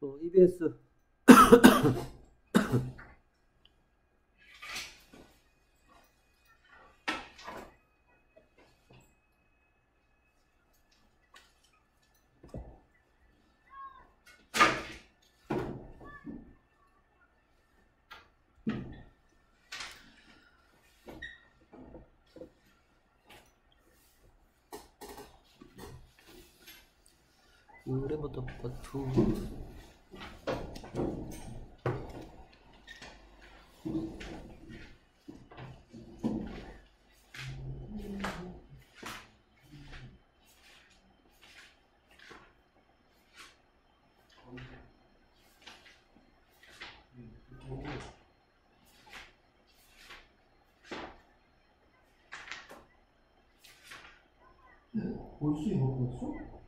어, EBS. 그래부터 버투. 벌써 이거 벌써?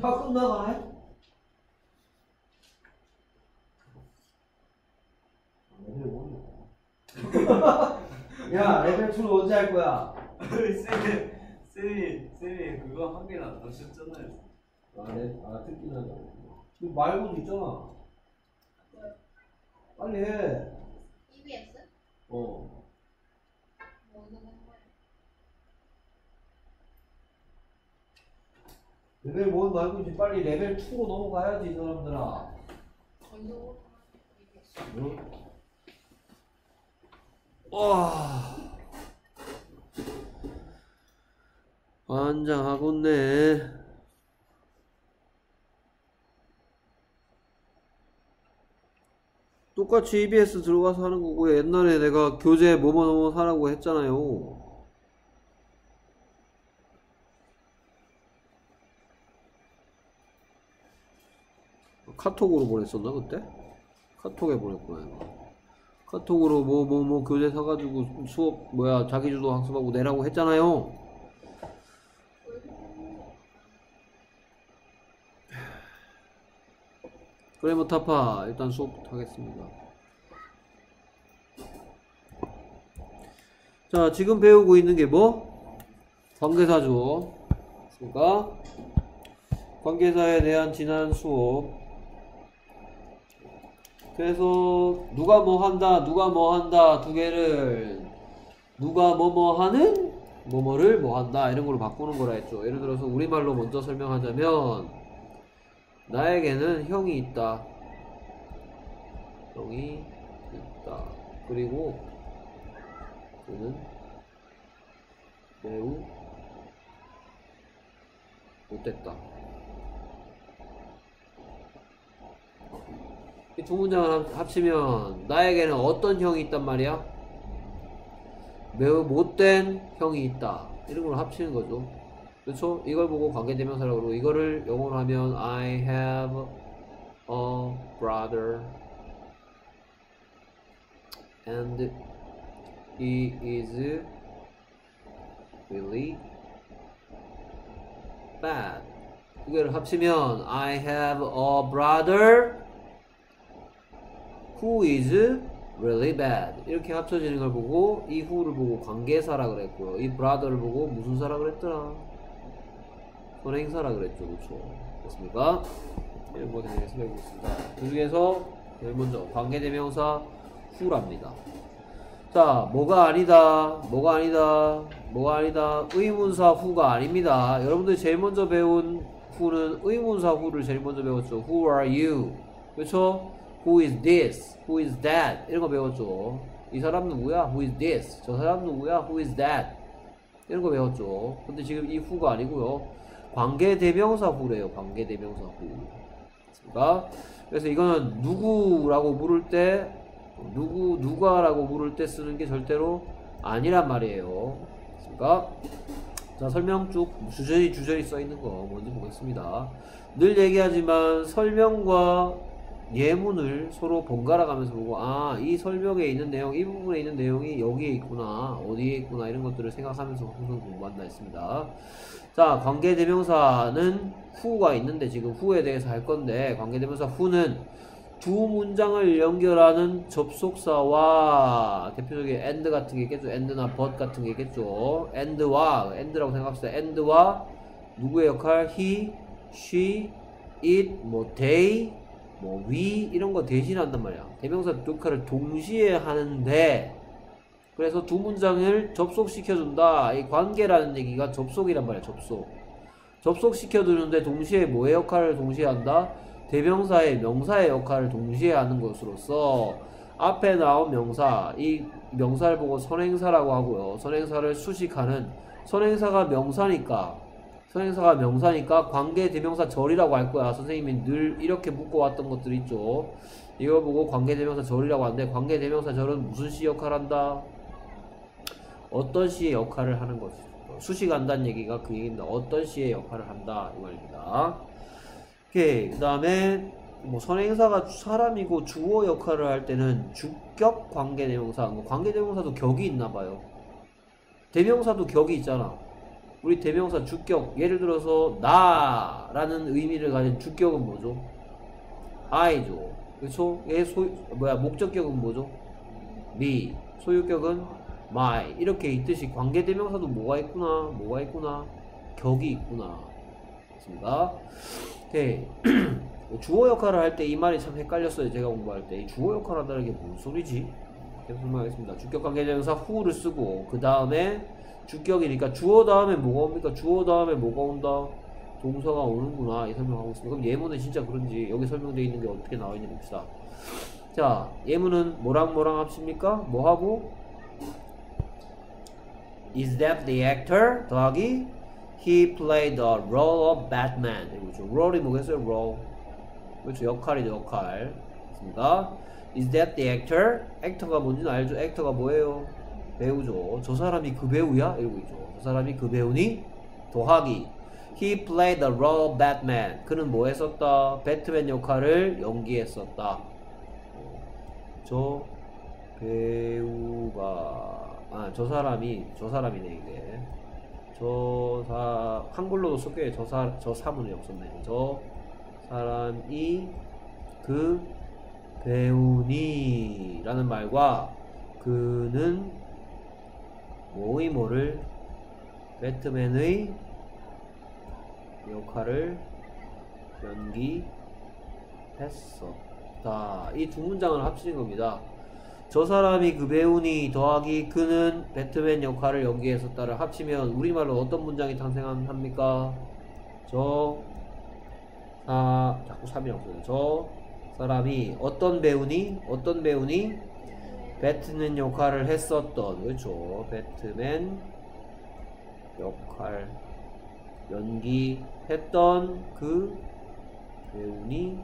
다 끝나가네? 레벨 1이야. 2를 언제 할 거야? 쌤이 쌤이 쌤이 그거 한 개나 안 하셨잖아요. 아, 네. 아, 듣긴 하다. 이거 말고도 있잖아. 빨리 해. EBS? 어. 뭐한 거야? 레벨 1 말고 이제 빨리 레벨 2로 넘어가야지, 이 사람들아. EBS. 응? 와. 환장하겠네. 똑같이 EBS 들어가서 하는 거고 옛날에 내가 교재 뭐뭐 뭐뭐 사라고 했잖아요. 카톡으로 보냈었나 그때? 카톡에 보냈구나 이거. 카톡으로 뭐뭐 뭐 교재 사가지고 수업 뭐야 자기주도 학습하고 내라고 했잖아요. 그래모타파 일단 수업부터 하겠습니다. 자 지금 배우고 있는 게 뭐? 관계사죠. 그러니까 관계사에 대한 지난 수업 그래서 누가 뭐 한다, 누가 뭐 한다 두 개를 누가 뭐뭐 하는 뭐뭐를 뭐 한다 이런 걸로 바꾸는 거라 했죠. 예를 들어서 우리말로 먼저 설명하자면 나에게는 형이 있다. 형이 있다. 그리고 그는 매우 못됐다. 이 두 문장을 합- 합치면 나에게는 어떤 형이 있단 말이야? 매우 못된 형이 있다. 이런 걸 합치는 거죠. 그렇죠? 이걸 보고 관계대명사라고 그러고 이거를 영어로 하면 I have a brother and he is really bad. 이거를 합치면 I have a brother who is really bad. 이렇게 합쳐지는 걸 보고 이 who를 보고 관계사라 그랬고요. 이 brother를 보고 무슨 사라 그랬더라? 선행사라 그랬죠. 그렇죠? 됐습니까? 이런 거 대해서 배우겠습니다. 그 중에서 제일 먼저 관계대명사 who랍니다. 자, 뭐가 아니다, 뭐가 아니다, 뭐가 아니다, 의문사 who가 아닙니다. 여러분들이 제일 먼저 배운 who는 의문사 who를 제일 먼저 배웠죠. Who are you? 그렇죠? Who is this? Who is that? 이런 거 배웠죠. 이 사람 누구야? Who is this? 저 사람 누구야? Who is that? 이런 거 배웠죠. 근데 지금 이 who가 아니고요. 관계대명사 who래요. 관계대명사 who. 그러니까 그래서 이거는 누구라고 물을 때 누구 누가라고 물을 때 쓰는 게 절대로 아니란 말이에요. 그러니까 자 설명 쭉 주저리 주저리 써 있는 거 먼저 보겠습니다. 늘 얘기하지만 설명과 예문을 서로 번갈아 가면서 보고 아 이 설명에 있는 내용 이 부분에 있는 내용이 여기에 있구나 어디에 있구나 이런 것들을 생각하면서 항상 공부한다 했습니다. 자 관계대명사는 who가 있는데 지금 who에 대해서 할 건데 관계대명사 who는 두 문장을 연결하는 접속사와 대표적인 and 같은 게 있겠죠. and나 but 같은 게 있겠죠. and와 and라고 생각합시다. and와 누구의 역할? he, she, it, 뭐 they, 뭐 we 이런 거 대신한단 말이야. 대명사 역할을 동시에 하는데 그래서 두 문장을 접속시켜준다. 이 관계라는 얘기가 접속이란 말이야. 접속. 접속시켜주는데 동시에 뭐의 역할을 동시에 한다? 대명사의 명사의 역할을 동시에 하는 것으로서 앞에 나온 명사, 이 명사를 보고 선행사라고 하고요. 선행사를 수식하는 선행사가 명사니까 선행사가 명사니까 관계 대명사 절이라고 할 거야. 선생님이 늘 이렇게 묶어왔던 것들 있죠. 이걸 보고 관계 대명사 절이라고 하는데 관계 대명사 절은 무슨 시 역할을 한다? 어떤 시의 역할을 하는 거지. 수식한다는 얘기가 그 얘기입니다. 어떤 시의 역할을 한다 이 말입니다. 오케이. 그 다음에 뭐 선행사가 사람이고 주어 역할을 할 때는 주격 관계 대명사, 뭐 관계 대명사도 격이 있나 봐요. 대명사도 격이 있잖아. 우리 대명사 주격 예를 들어서 나라는 의미를 가진 주격은 뭐죠? I죠. 그렇죠? 얘 소, 뭐야 목적격은 뭐죠? me. 소유격은 my. 이렇게 있듯이 관계 대명사도 뭐가 있구나, 뭐가 있구나, 격이 있구나. 맞습니다. 오케이. 주어 역할을 할 때 이 말이 참 헷갈렸어요. 제가 공부할 때. 이 주어 역할을 한다는 게뭔 소리지? 계속 설명하겠습니다. 주격 관계 대명사 who를 쓰고, 그 다음에 주격이니까 주어 다음에 뭐가 옵니까? 주어 다음에 뭐가 온다? 동사가 오는구나. 이 설명하고 있습니다. 그럼 예문은 진짜 그런지 여기 설명되어 있는 게 어떻게 나와 있는지 봅시다. 자, 예문은 뭐랑 뭐랑 합십니까? 뭐 하고? Is that the actor? 더하기 He played the role of Batman. 그렇죠. role이 뭐겠어요? role. 그렇죠. 역할이죠. 역할. 맞습니다. Is that the actor? 액터가 뭔지는 알죠? 액터가 뭐예요? 배우죠. 저 사람이 그 배우야? 이러고 있죠. 저 사람이 그 배우니? 더하기 He played the role Batman. 그는 뭐 했었다? 배트맨 역할을 연기했었다. 저 배우가 아 저 사람이 저 사람이네 이게 저사 한글로도 섞여요 저사 저 사문이 없었네 저 사람이 그 배우니라는 말과 그는 뭐의 뭐를 배트맨의 역할을 연기했었다. 이 두 문장을 합치는 겁니다. 저 사람이 그 배우니 더하기 그는 배트맨 역할을 연기했었다를 합치면 우리말로 어떤 문장이 탄생합니까? 저, 아, 자꾸 3이 없어요. 저 사람이 어떤 배우니? 어떤 배우니? 배트맨 역할을 했었던, 그렇죠. 배트맨 역할 연기했던 그 배우니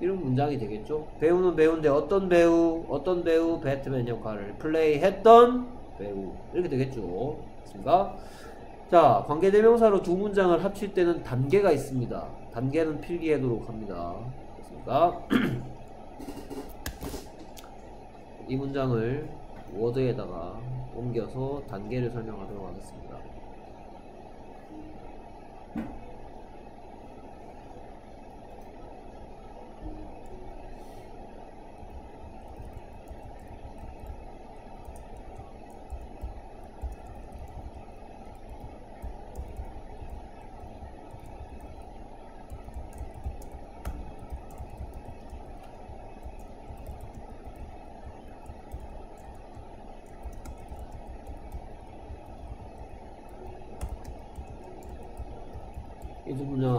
이런 문장이 되겠죠. 배우는 배우인데 어떤 배우, 어떤 배우 배트맨 역할을 플레이했던 배우 이렇게 되겠죠. 맞습니까? 자, 관계대명사로 두 문장을 합칠 때는 단계가 있습니다. 단계는 필기하도록 합니다. 됐습니까? 이 문장을 워드에다가 옮겨서 단계를 설명하도록 하겠습니다.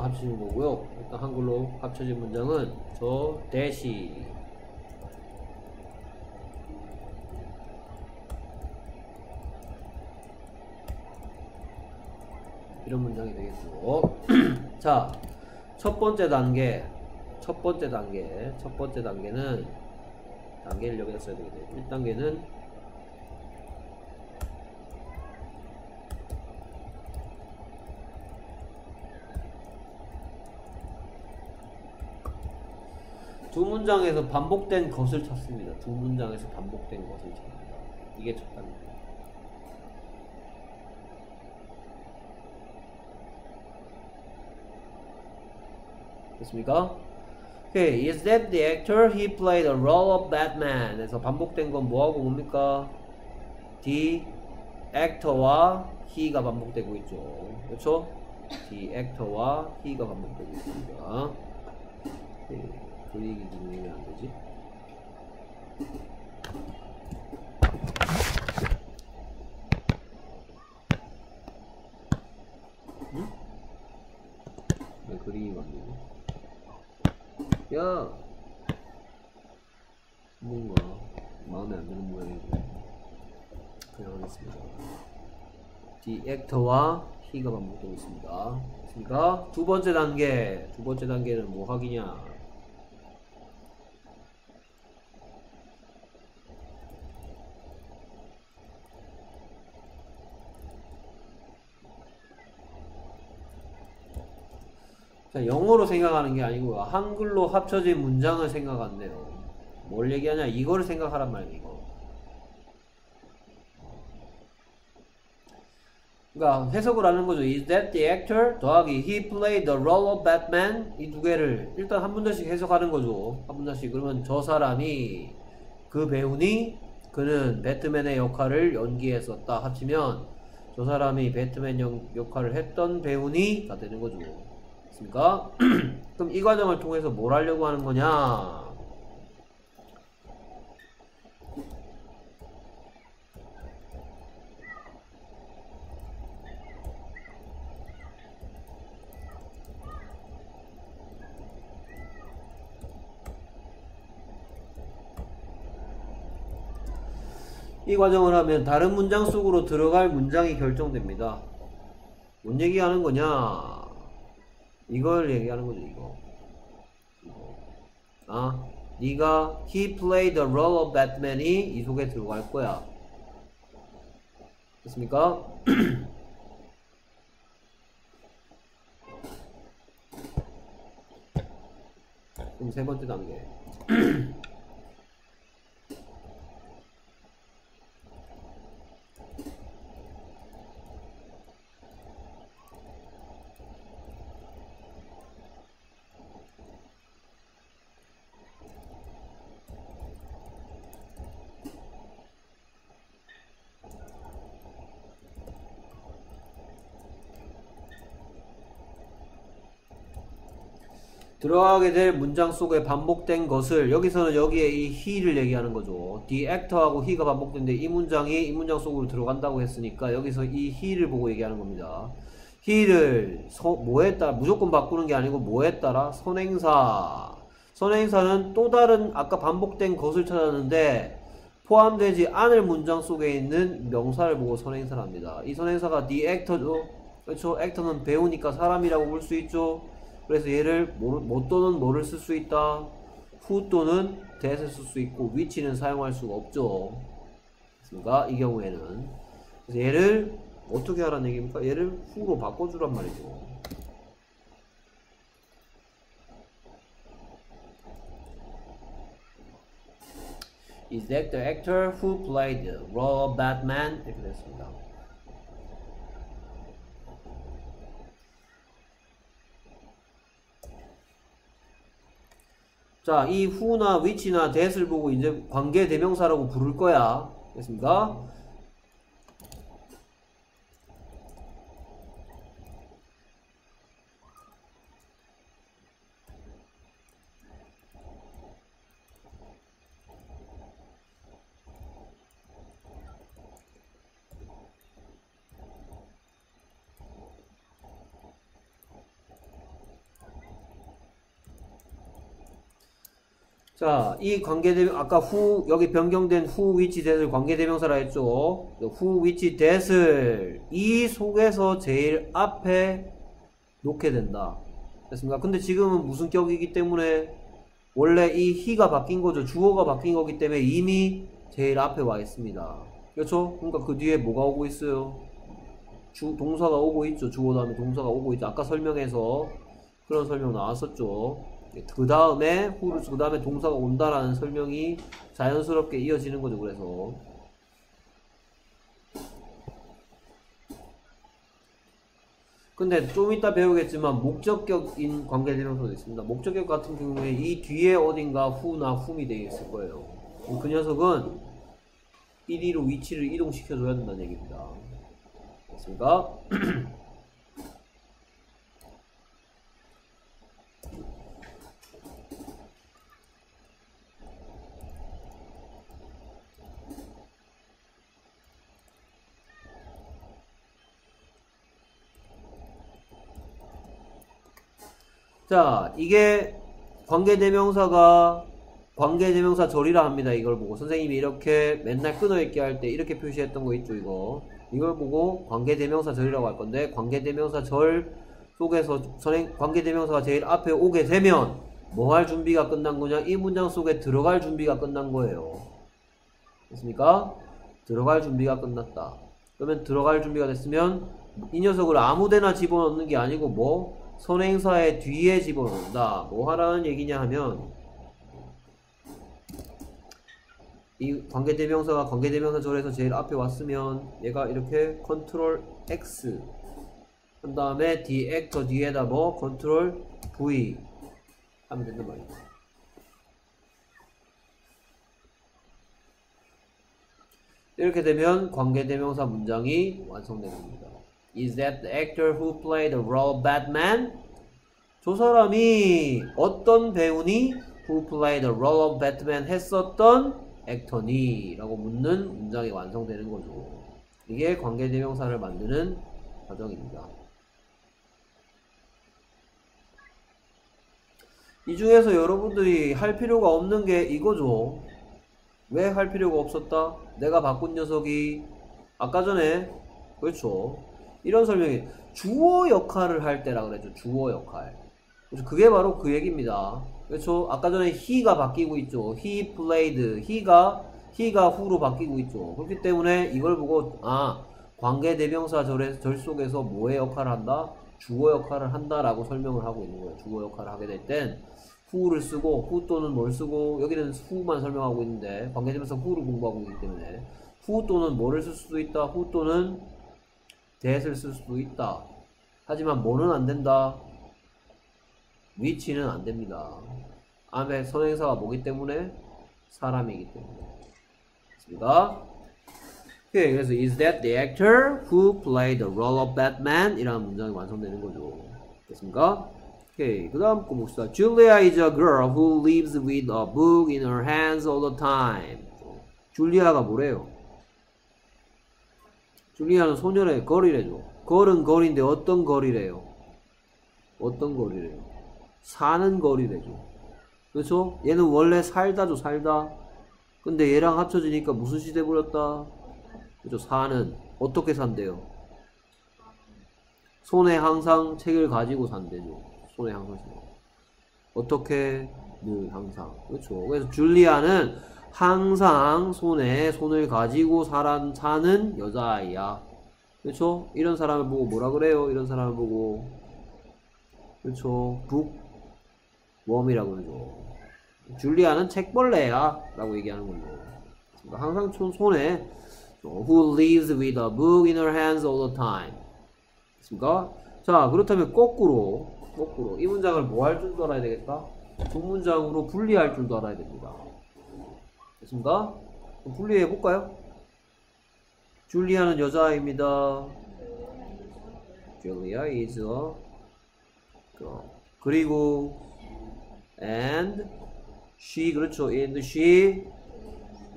합치는 거고요. 일단 한글로 합쳐진 문장은 저 대시 이런 문장이 되겠고 자, 첫 번째 단계 첫 번째 단계 첫 번째 단계는 단계를 여기다 써야 되겠네요. 1단계는 두 문장에서 반복된 것을 찾습니다. 두 문장에서 반복된 것을 찾습니다. 이게 첫 단계. 됐습니까? Okay, is that the actor? He played a role of Batman. 그래서 반복된 건 뭐하고 뭡니까? The actor와 he가 반복되고 있죠. 그렇죠? The actor와 he가 반복되고 있습니다. 네, 그 얘기 누르면 안 되지? 응? 왜 그리기가 안 되지? 야! 뭔가 마음에 안 드는 모양이고 그냥 하겠습니다. Actor와 he가 반복되고 있습니다. 됐습니까? 두 번째 단계. 두 번째 단계는 뭐 하기냐? 자, 영어로 생각하는 게 아니고요. 한글로 합쳐진 문장을 생각한대요. 뭘 얘기하냐? 이거를 생각하란 말이에요, 이거. 그러니까 해석을 하는 거죠. Is that the actor? 더하기 he played the role of Batman? 이 두 개를 일단 한 문장씩 해석하는 거죠. 한 문장씩. 그러면 저 사람이 그 배우니 그는 배트맨의 역할을 연기했었다 합치면 저 사람이 배트맨 역- 역할을 했던 배우니가 되는 거죠. 됐습니까? 그럼 이 과정을 통해서 뭘 하려고 하는 거냐? 이 과정을 하면 다른 문장 속으로 들어갈 문장이 결정됩니다. 뭔 얘기하는 거냐? 이걸 얘기하는 거죠, 이거. 아, 네가 he played the role of Batman이 이 속에 들어갈 거야. 됐습니까? 그럼 세 번째 단계. 들어가게 될 문장 속에 반복된 것을 여기서는 여기에 이 he를 얘기하는 거죠. the actor하고 he가 반복된데 이 문장이 이 문장 속으로 들어간다고 했으니까 여기서 이 he를 보고 얘기하는 겁니다. he를 서- 뭐에 따라 무조건 바꾸는 게 아니고 뭐에 따라 선행사 선행사는 또 다른 아까 반복된 것을 찾았는데 포함되지 않을 문장 속에 있는 명사를 보고 선행사를 합니다. 이 선행사가 the actor죠. 그렇죠. actor는 배우니까 사람이라고 볼 수 있죠. 그래서 얘를 뭐, 뭐 또는 뭐를 쓸 수 있다. who 또는 that을 쓸 수 있고 which는 사용할 수가 없죠. 그러니까 이 경우에는 그래서 얘를 어떻게 하라는 얘기입니까? 얘를 who로 바꿔주란 말이죠. Is that the actor who played the role of Batman? 이렇게 됐습니다. 자, 이 who나 which나 that을 보고 이제 관계 대명사라고 부를 거야. 됐습니까? 자, 이 관계대명 아까 who 여기 변경된 who, which, that을 관계대명사라 했죠. who, which, that을 이 속에서 제일 앞에 놓게 된다. 됐습니까? 근데 지금은 무슨 격이기 때문에 원래 이 he가 바뀐 거죠. 주어가 바뀐 거기 때문에 이미 제일 앞에 와 있습니다. 그렇죠? 그러니까 그 뒤에 뭐가 오고 있어요? 주 동사가 오고 있죠. 주어 다음에 동사가 오고 있죠. 아까 설명해서 그런 설명 나왔었죠. 그 다음에 후를 그 다음에 동사가 온다라는 설명이 자연스럽게 이어지는 거죠. 그래서 근데 좀 이따 배우겠지만 목적격인 관계대명사도 있습니다. 목적격 같은 경우에 이 뒤에 어딘가 후나 되어 있을 거예요. 그 녀석은 이리로 위치를 이동시켜줘야 된다는 얘기입니다. 됐습니까? 자, 이게 관계대명사가 관계대명사 절이라 합니다. 이걸 보고 선생님이 이렇게 맨날 끊어있게 할때 이렇게 표시했던 거 있죠, 이거. 이걸 보고 관계대명사 절이라고 할 건데 관계대명사 절 속에서 선행 관계대명사가 제일 앞에 오게 되면 뭐 할 준비가 끝난 거냐? 이 문장 속에 들어갈 준비가 끝난 거예요. 됐습니까? 들어갈 준비가 끝났다. 그러면 들어갈 준비가 됐으면 이 녀석을 아무데나 집어넣는 게 아니고 뭐 선행사의 뒤에 집어넣는다. 뭐 하라는 얘기냐 하면 이 관계대명사가 관계대명사 절에서 제일 앞에 왔으면 얘가 이렇게 컨트롤 X 한 다음에 D 액터 뒤에다 뭐 컨트롤 V 하면 된단 말이야. 이렇게 되면 관계대명사 문장이 완성됩니다. Is that the actor who played the role of Batman? 저 사람이 어떤 배우니? Who played the role of Batman 했었던 액터니? 라고 묻는 문장이 완성되는 거죠. 이게 관계대명사를 만드는 과정입니다. 이 중에서 여러분들이 할 필요가 없는 게 이거죠. 왜 할 필요가 없었다? 내가 바꾼 녀석이 아까 전에 그렇죠. 이런 설명이 주어 역할을 할 때라 그랬죠. 주어 역할. 그래서 그게 바로 그 얘기입니다. 그렇죠. 아까 전에 he가 바뀌고 있죠. he played. he가 he가 who로 바뀌고 있죠. 그렇기 때문에 이걸 보고 아 관계 대명사 절, 절 속에서 뭐의 역할을 한다? 주어 역할을 한다라고 설명을 하고 있는 거예요. 주어 역할을 하게 될 땐 who를 쓰고 who 또는 뭘 쓰고 여기는 who만 설명하고 있는데 관계 대명사 who를 공부하고 있기 때문에 who 또는 뭐를 쓸 수도 있다. who 또는 that을 쓸 수도 있다. 하지만 뭐는 안 된다. 위치는 안 됩니다. 앞에 선행사가 뭐기 때문에 사람이기 때문에. 됐습니다. 오케이, 그래서 is that the actor who played the role of Batman? 이라는 문장이 완성되는 거죠. 됐습니까? 오케이, 그 다음 거 봅시다. Julia is a girl who lives with a book in her hands all the time. 줄리아가 뭐래요? 줄리아는 소년의 거리래죠. 걸은 거리인데 어떤 거리래요? 어떤 거리래요? 사는 거리래죠. 그렇죠? 얘는 원래 살다죠, 살다. 근데 얘랑 합쳐지니까 무슨 시대 버렸다? 그죠? 사는. 어떻게 산대요? 손에 항상 책을 가지고 산대죠. 손에 항상 책. 어떻게? 늘 항상. 그렇죠. 그래서 줄리아는 항상 손에 손을 가지고 살아, 사는 여자아이야. 그렇죠? 이런 사람을 보고 뭐라 그래요? 이런 사람을 보고 그렇죠? 북웜이라고 그러죠. 줄리아는 책벌레야 라고 얘기하는 거죠. 그러니까 항상 손, 손에 Who lives with a book in her hands all the time. 됐습니까? 자 그렇다면 거꾸로 거꾸로 이 문장을 뭐 할 줄도 알아야 되겠다? 두 문장으로 분리할 줄도 알아야 됩니다. 됐습니까? 그럼 분리해 볼까요? 줄리아는 여자아입니다. Julia is a girl. 그리고 and she 그렇죠. and she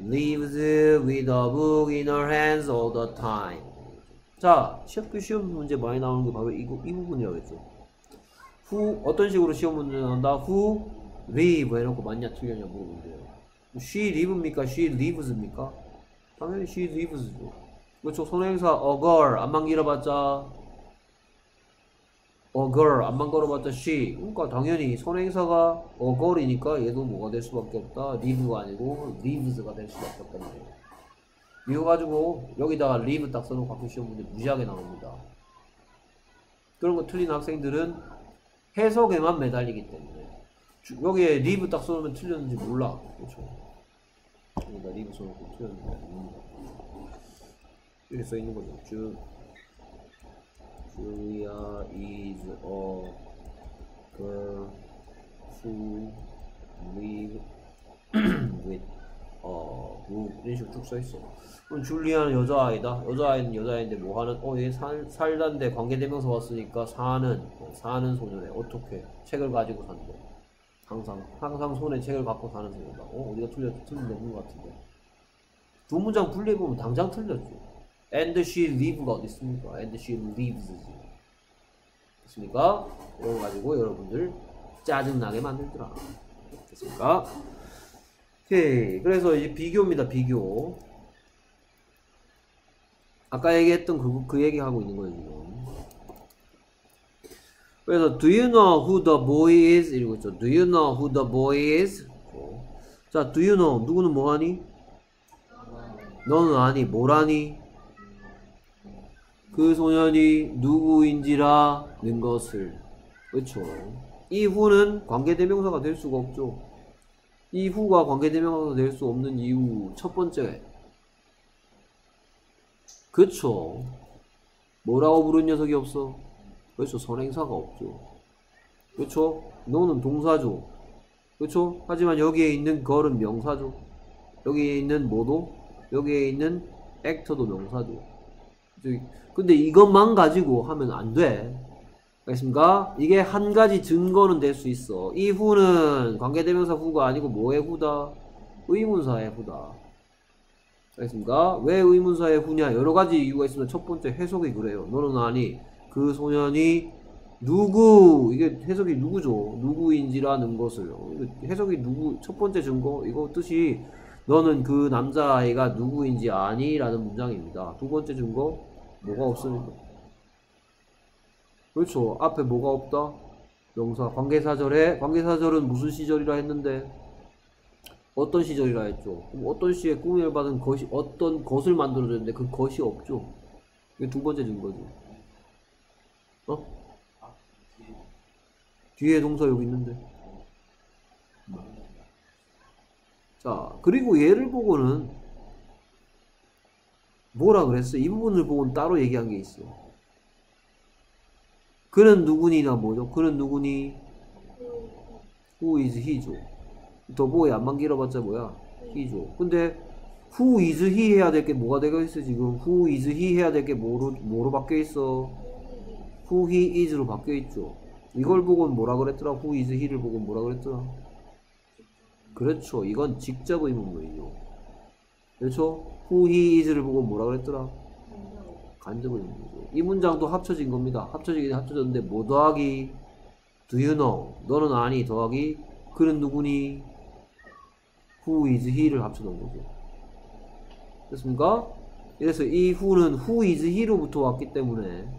lives with a book in her hands all the time. 자, 시험교 시험 문제 많이 나오는 게 바로 이, 이 부분이라겠죠. who 어떤 식으로 시험 문제 나온다? who live 해놓고 맞냐 틀렸냐 물어보면 돼요. She live입니까? she lives입니까? 당연히 she lives죠. 그렇죠. a girl 안만 길어봤자 girl 안만 걸어봤자 she 그러니까 당연히 손행사가 a girl이니까 얘도 뭐가 될 수밖에 없다. live가 아니고 lives가 될 수밖에 없단 말이에요. 이거 가지고 여기다가 live 딱 써놓고 학교 시험 문제 무지하게 나옵니다. 그런 거 틀린 학생들은 해석에만 매달리기 때문에 주- 여기에 live 딱 써놓으면 틀렸는지 몰라. 그렇죠. 여기다 live 써놓고 틀렸는지 모릅니다. 이렇게 써 있는 거죠. 쭉. Julia is a girl who live with 어, 뭐 이런 식으로 쭉 써있어. 그럼 줄리아는 여자아이다. 여자아이는 여자아이인데 뭐 하는? 어, 얘 살, 살다인데 관계대명사 왔으니까 사는, 어, 사는 소년에 어떻게 책을 가지고 산대. 항상, 항상 손에 책을 갖고 사는 소년이다. 어, 어디가 틀렸, 틀린 없는 것 같은데. 두 문장 분리해 보면 당장 틀렸죠. And she live가 어디 있습니까? And she lives. 됐습니까? 이런 거 가지고 여러분들 짜증나게 만들더라. 됐습니까? 오케이. 그래서 이제 비교입니다, 비교. 아까 얘기했던 그, 그 얘기 하고 있는 거예요, 지금. 그래서, do you know who the boy is? 이러고 있죠. do you know who the boy is? 어. 자, do you know? 누구는 뭐 하니? 너는 아니, 뭐라니? 그 소년이 누구인지라는 것을. 그렇죠. 이 후는 관계대명사가 될 수가 없죠. 이 후가 관계대명사가 될 수 없는 이유 첫 번째 그쵸 뭐라고 부른 녀석이 없어 그렇죠 선행사가 없죠 그렇죠 너는 동사죠 그렇죠 하지만 여기에 있는 걸은 명사죠 여기에 있는 뭐도 여기에 있는 액터도 명사죠 근데 이것만 가지고 하면 안 돼 알겠습니까? 이게 한 가지 증거는 될 수 있어. 이 후는 관계대명사 후가 아니고 뭐의 후다? 의문사의 후다. 알겠습니까? 왜 의문사의 후냐? 여러 가지 이유가 있습니다. 첫 번째 해석이 그래요. 너는 아니 그 소년이 누구 이게 해석이 누구죠? 누구인지라는 것을 해석이 누구 첫 번째 증거 이거 뜻이 너는 그 남자아이가 누구인지 아니라는 문장입니다. 두 번째 증거 뭐가 없습니까? 그렇죠. 앞에 뭐가 없다? 명사. 관계사절에, 관계사절은 무슨 시절이라 했는데, 어떤 시절이라 했죠? 그럼 어떤 시에 꾸미를 받은 것이, 어떤 것을 만들어줬는데 그 것이 없죠? 이게 두 번째 증거죠. 어? 뒤에 동사 여기 있는데. 자, 그리고 얘를 보고는 뭐라 그랬어? 이 부분을 보고는 따로 얘기한 게 있어. 그는 누구니나 뭐죠? 그는 누구니? Who is he죠. 더보이 안만 길어봤자 뭐야? he죠. 근데 who is he 해야 될 게 뭐가 되어 있어 지금? who is he 해야 될 게 뭐로 뭐로 바뀌어 있어? Who he is로 바뀌어 있죠. 이걸 보고는 뭐라 그랬더라? who is he를 보고 뭐라 그랬더라? 그렇죠. 이건 직접 의문문이죠. 그렇죠? who he is를 보고 뭐라 그랬더라? 간접 의문이죠. 이 문장도 합쳐진 겁니다. 합쳐지긴 합쳐졌는데 뭐 더하기 do you know 너는 아니 더하기 그는 누구니 who is he를 합쳐놓은 거죠. 됐습니까? 그래서 이 who는 who is he로부터 왔기 때문에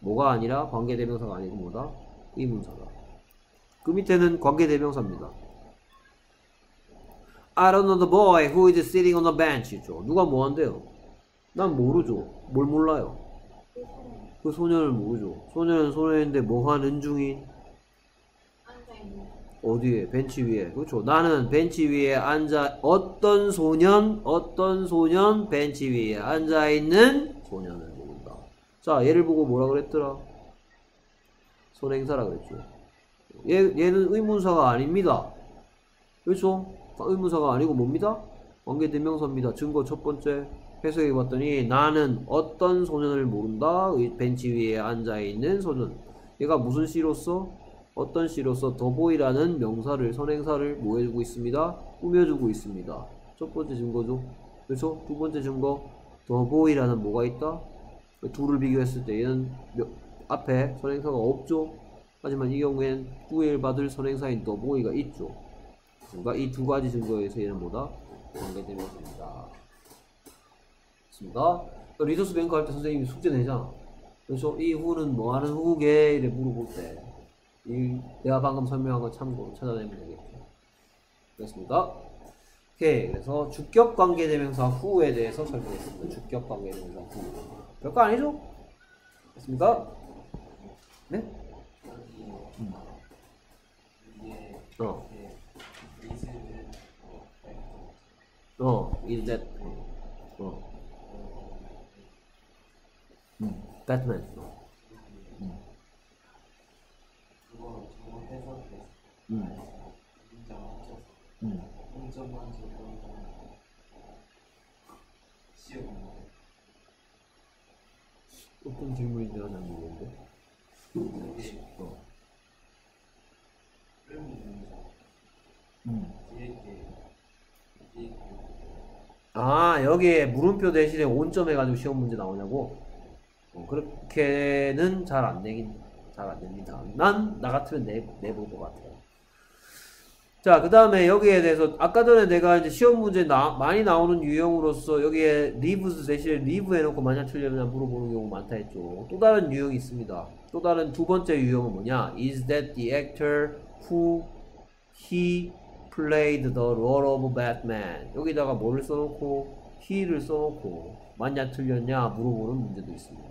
뭐가 아니라 관계대명사가 아니고 뭐다? 의문사다. 그 밑에는 관계대명사입니다. I don't know the boy who is sitting on the bench죠. 누가 뭐 한대요? 난 모르죠. 뭘 몰라요? 그 소년을 모르죠. 소년은 소년인데 뭐 하는 중인? 어디에? 벤치 위에. 그렇죠. 나는 벤치 위에 앉아, 어떤 소년, 어떤 소년 벤치 위에 앉아 있는 소년을 모른다. 자, 얘를 보고 뭐라 그랬더라? 선행사라 그랬죠. 얘, 얘는 의문사가 아닙니다. 그렇죠? 의문사가 아니고 뭡니다? 관계대명사입니다. 증거 첫 번째 해석해 봤더니 나는 어떤 소년을 모른다. 의- 벤치 위에 앉아있는 소년. 얘가 무슨 시로서? 어떤 시로서 더보이라는 명사를 선행사를 뭐 해주고 있습니다? 꾸며주고 있습니다. 첫 번째 증거죠. 그렇죠? 두 번째 증거 더보이라는 뭐가 있다? 둘을 비교했을 때 얘는 몇- 앞에 선행사가 없죠. 하지만 이 경우엔 구애를 받을 선행사인 더보이가 있죠. 그러니까 이 두 가지 증거에서 얘는 뭐다? 관계대명사입니다. 맞습니다. 리소스 뱅크 할 때 선생님이 숙제 내잖아. 그래서 이 후는 뭐 하는 후게? 이래 물어볼 때. 이 내가 방금 설명한 거 참고로 찾아내면 되겠죠. 됐습니까? 오케이. 그래서 주격 관계대명사 후에 대해서 설명했습니다. 주격 관계대명사 후. 별거 아니죠? 됐습니까? 네? 음. 어. 어. Is that? 어. 음. Batman. 음. 음. 어떤 질문인지 잘 모르겠는데. 문제 어. 음. 아 여기에 물음표 대신에 온점 해가지고 시험 문제 나오냐고? 어, 그렇게는 잘안 되긴 잘 안 됩니다. 난 나 같으면 내 내볼 것 같아요. 자, 그 다음에 여기에 대해서 아까 전에 내가 이제 시험 문제 나, 많이 나오는 유형으로서 여기에 lives 대신에 live 해놓고 만약 틀리면 물어보는 경우 많다 했죠. 또 다른 유형이 있습니다. 또 다른 두 번째 유형은 뭐냐? Is that the actor who he played the role of Batman? 여기다가 뭐를 써놓고 he를 써놓고 만약 틀렸냐 물어보는 문제도 있습니다.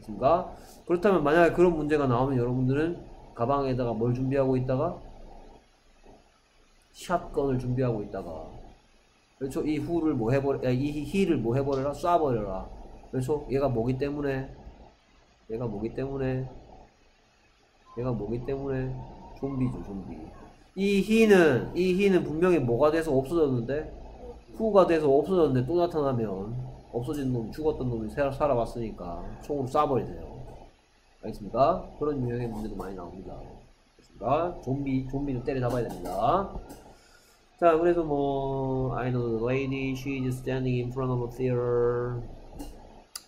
있습니까? 그렇다면 만약에 그런 문제가 나오면 여러분들은 가방에다가 뭘 준비하고 있다가 샷건을 준비하고 있다가. 그렇죠? 이 후를 뭐 해버려 야, 이 히를 뭐 해버려라? 쏴버려라. 그렇죠? 얘가 뭐기 때문에? 얘가 뭐기 때문에? 얘가 뭐기 때문에? 좀비죠 좀비. 이 히는 이 히는 분명히 뭐가 돼서 없어졌는데? 후가 돼서 없어졌는데 또 나타나면 없어진 놈 죽었던 놈이 살아, 살아왔으니까 총으로 쏴버리세요. 알겠습니까? 그런 유형의 문제도 많이 나옵니다. 알겠습니까? 좀비 좀비는 때려 잡아야 됩니다 자, 그래서 뭐 I know the lady, she is standing in front of a theater.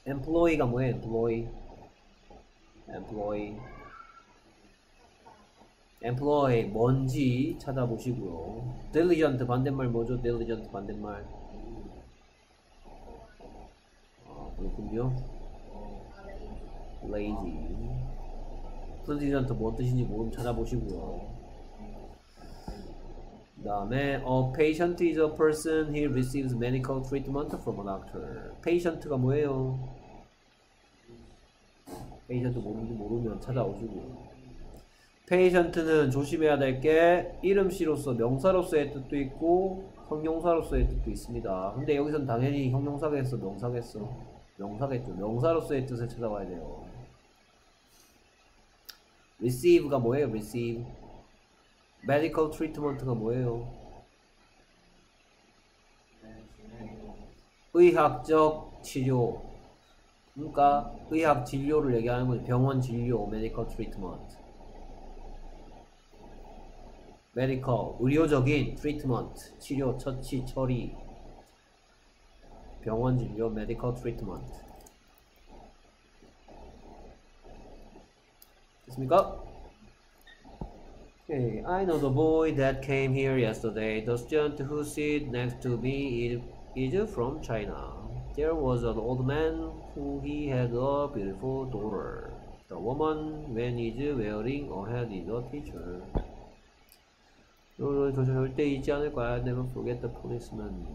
employee가 뭐예요? employee. employee. employee 뭔지 찾아보시고요. diligent 반대말 뭐죠? diligent 반대말. 아, 그렇군요. lazy. diligent 뭔 뜻인지 모르면 찾아보시고요. 그 다음에 a patient is a person he receives medical treatment from a doctor. patient가 뭐예요? patient 모르는지 모르면 찾아오시고 patient는 조심해야 될 게 이름씨로서 명사로서의 뜻도 있고 형용사로서의 뜻도 있습니다. 근데 여기선 당연히 형용사겠어, 명사겠어? 명사겠죠. 명사로서의 뜻을 찾아와야 돼요. receive가 뭐예요? receive medical treatment가 뭐예요? 의학적 치료. 그러니까 의학 진료를 얘기하는 거죠. 병원 진료, medical treatment. medical, 의료적인 treatment, 치료, 처치, 처리. 병원 진료, medical treatment. 됐습니까? Okay, I know the boy that came here yesterday. The student who sit next to me is, is from China. There was an old man who he had a beautiful daughter. The woman when is wearing a hat is a teacher. 저, 저, 저 절대 잊지 않을 거야. Never forget the policeman.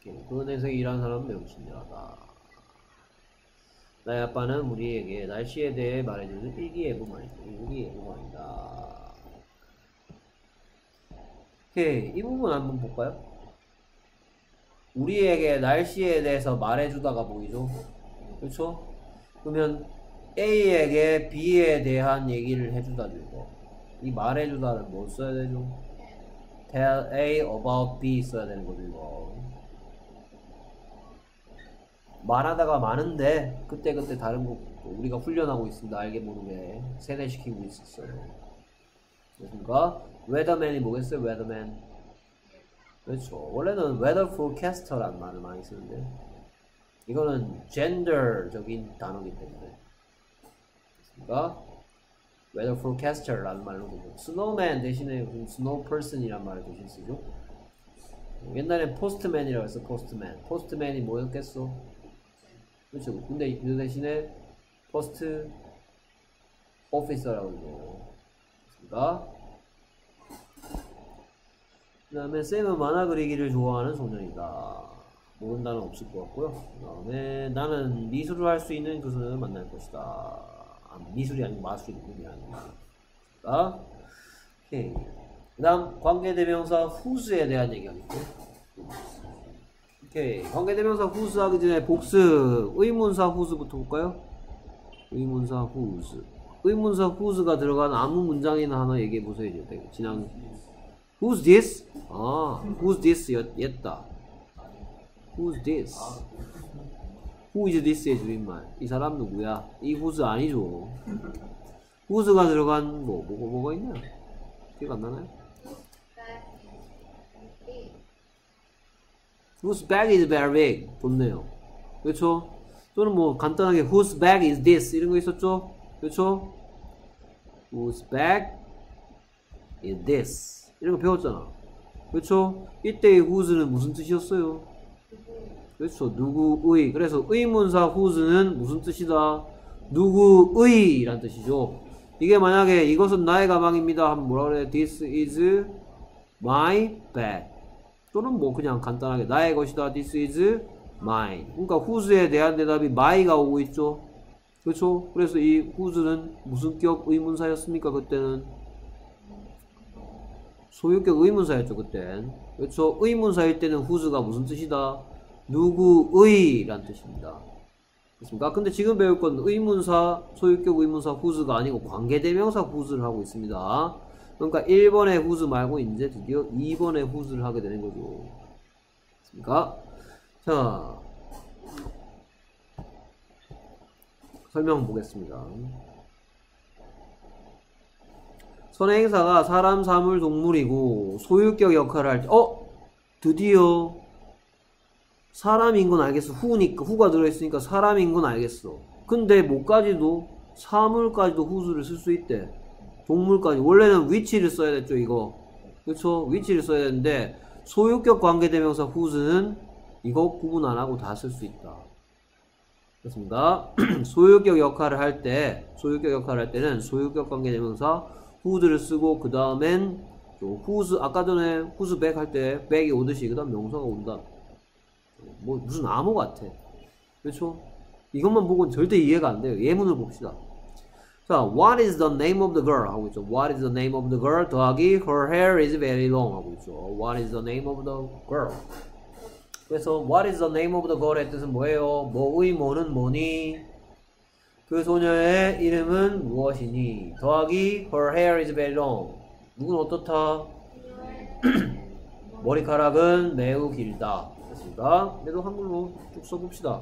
Okay, 그 은행에서 일하는 사람은 매우 친절하다. 나의 아빠는 우리에게 날씨에 대해 말해주는 일기예보말이다. 일기예보말이다. 오케이, 이 부분 한번 볼까요? 우리에게 날씨에 대해서 말해주다가 보이죠? 그렇죠? 그러면 A에게 B에 대한 얘기를 해주다죠, 이거. 이 말해주다는 뭐 써야 되죠? Tell A about B 써야 되는 거죠, 이거. 말하다가 많은데 그때그때 다른 거 우리가 훈련하고 있습니다. 알게 모르게 세뇌시키고 있었어요. 그렇습니까? 웨더맨이 뭐겠어요? 웨더맨. 그렇죠. 원래는 weather forecaster라는 말을 많이 쓰는데 이거는 gender적인 단어이기 때문에 그렇습니까? weather forecaster라는 말로 보고 snowman 대신에 무슨 snow person이란 말을 대신 쓰죠. 옛날엔 postman이라고 했어. postman. postman이 뭐였겠어? 그렇죠. 근데 이 대신에 퍼스트 오피서라고 그러죠. 그렇습니까? 그 다음에 쌤은 만화 그리기를 좋아하는 소년이다. 단어 없을 것 같고요. 그 다음에 나는 미술을 할 수 있는 교수를 만날 것이다. 아, 미술이 아니고 마술이 있는 아닙니다. 오케이. 그 다음 관계대명사 후스에 대한 얘기하겠죠. 오케이. 관계대명사 후스 하기 전에 복습 의문사 후스부터 볼까요? 의문사 후스 의문사 whose가 들어간 아무 문장이나 하나 얘기해 보세요. 이제 지난 Who's this? 아, who's this 였, 였다. Who's this? Who is this의 줄임말. 이 사람 누구야? 이 who's 아니죠. who's가 들어간 뭐, 뭐가, 뭐가 있나? 기억 안 나나요? Whose bag is very big? 좋네요. 그렇죠? 또는 뭐 간단하게 Whose bag is this? 이런 거 있었죠? 그렇죠? Whose bag is this? 이런 거 배웠잖아. 그렇죠? 이때의 whose는 무슨 뜻이었어요? 그렇죠. 누구의. 그래서 의문사 whose는 무슨 뜻이다? 누구의 라는 뜻이죠. 이게 만약에 이것은 나의 가방입니다 하면 뭐라 그래? This is my bag. 또는 뭐 그냥 간단하게 나의 것이다. This is mine. 그러니까 whose에 대한 대답이 my가 오고 있죠. 그렇죠? 그래서 이 whose는 무슨 격 의문사였습니까? 그때는 소유격 의문사였죠. 그땐. 그렇죠? 의문사일 때는 whose가 무슨 뜻이다? 누구의 라는 뜻입니다. 그렇습니까? 근데 지금 배울 건 의문사, 소유격 의문사 whose가 아니고 관계대명사 whose를 하고 있습니다. 그러니까 1번의 whose 말고 이제 드디어 2번의 whose를 하게 되는 거죠. 그렇습니까? 자, 설명 보겠습니다. 선행사가 사람, 사물, 동물이고 소유격 역할을 할 때, 어? 드디어 사람인 건 알겠어. 후니까, 후가 들어있으니까 사람인 건 알겠어. 근데 뭐까지도 사물까지도 후수를 쓸 수 있대. 동물까지. 원래는 위치를 써야 됐죠, 이거. 그쵸? 위치를 써야 되는데, 소유격 관계대명사 후수는 이거 구분 안 하고 다 쓸 수 있다. 그렇습니다. 소유격 역할을 할 때, 소유격 역할을 할 때는 소유격 관계대명사 who's를 쓰고, 그 다음엔 또 who's, 아까 전에 who's back 할 때 back이 오듯이, 그 다음 명사가 온다. 뭐, 무슨 암호 같아. 그렇죠? 이것만 보고는 절대 이해가 안 돼요. 예문을 봅시다. 자, what is the name of the girl? 하고 있죠. What is the name of the girl? 더하기 her hair is very long 하고 있죠. What is the name of the girl? 그래서 what is the name of the girl의 뜻은 뭐예요? 뭐의 뭐는 뭐니? 그 소녀의 이름은 무엇이니? 더하기 her hair is very long. 누구는 어떻다? 머리카락은 매우 길다. 됐습니다. 그래도 한글로 쭉 써봅시다.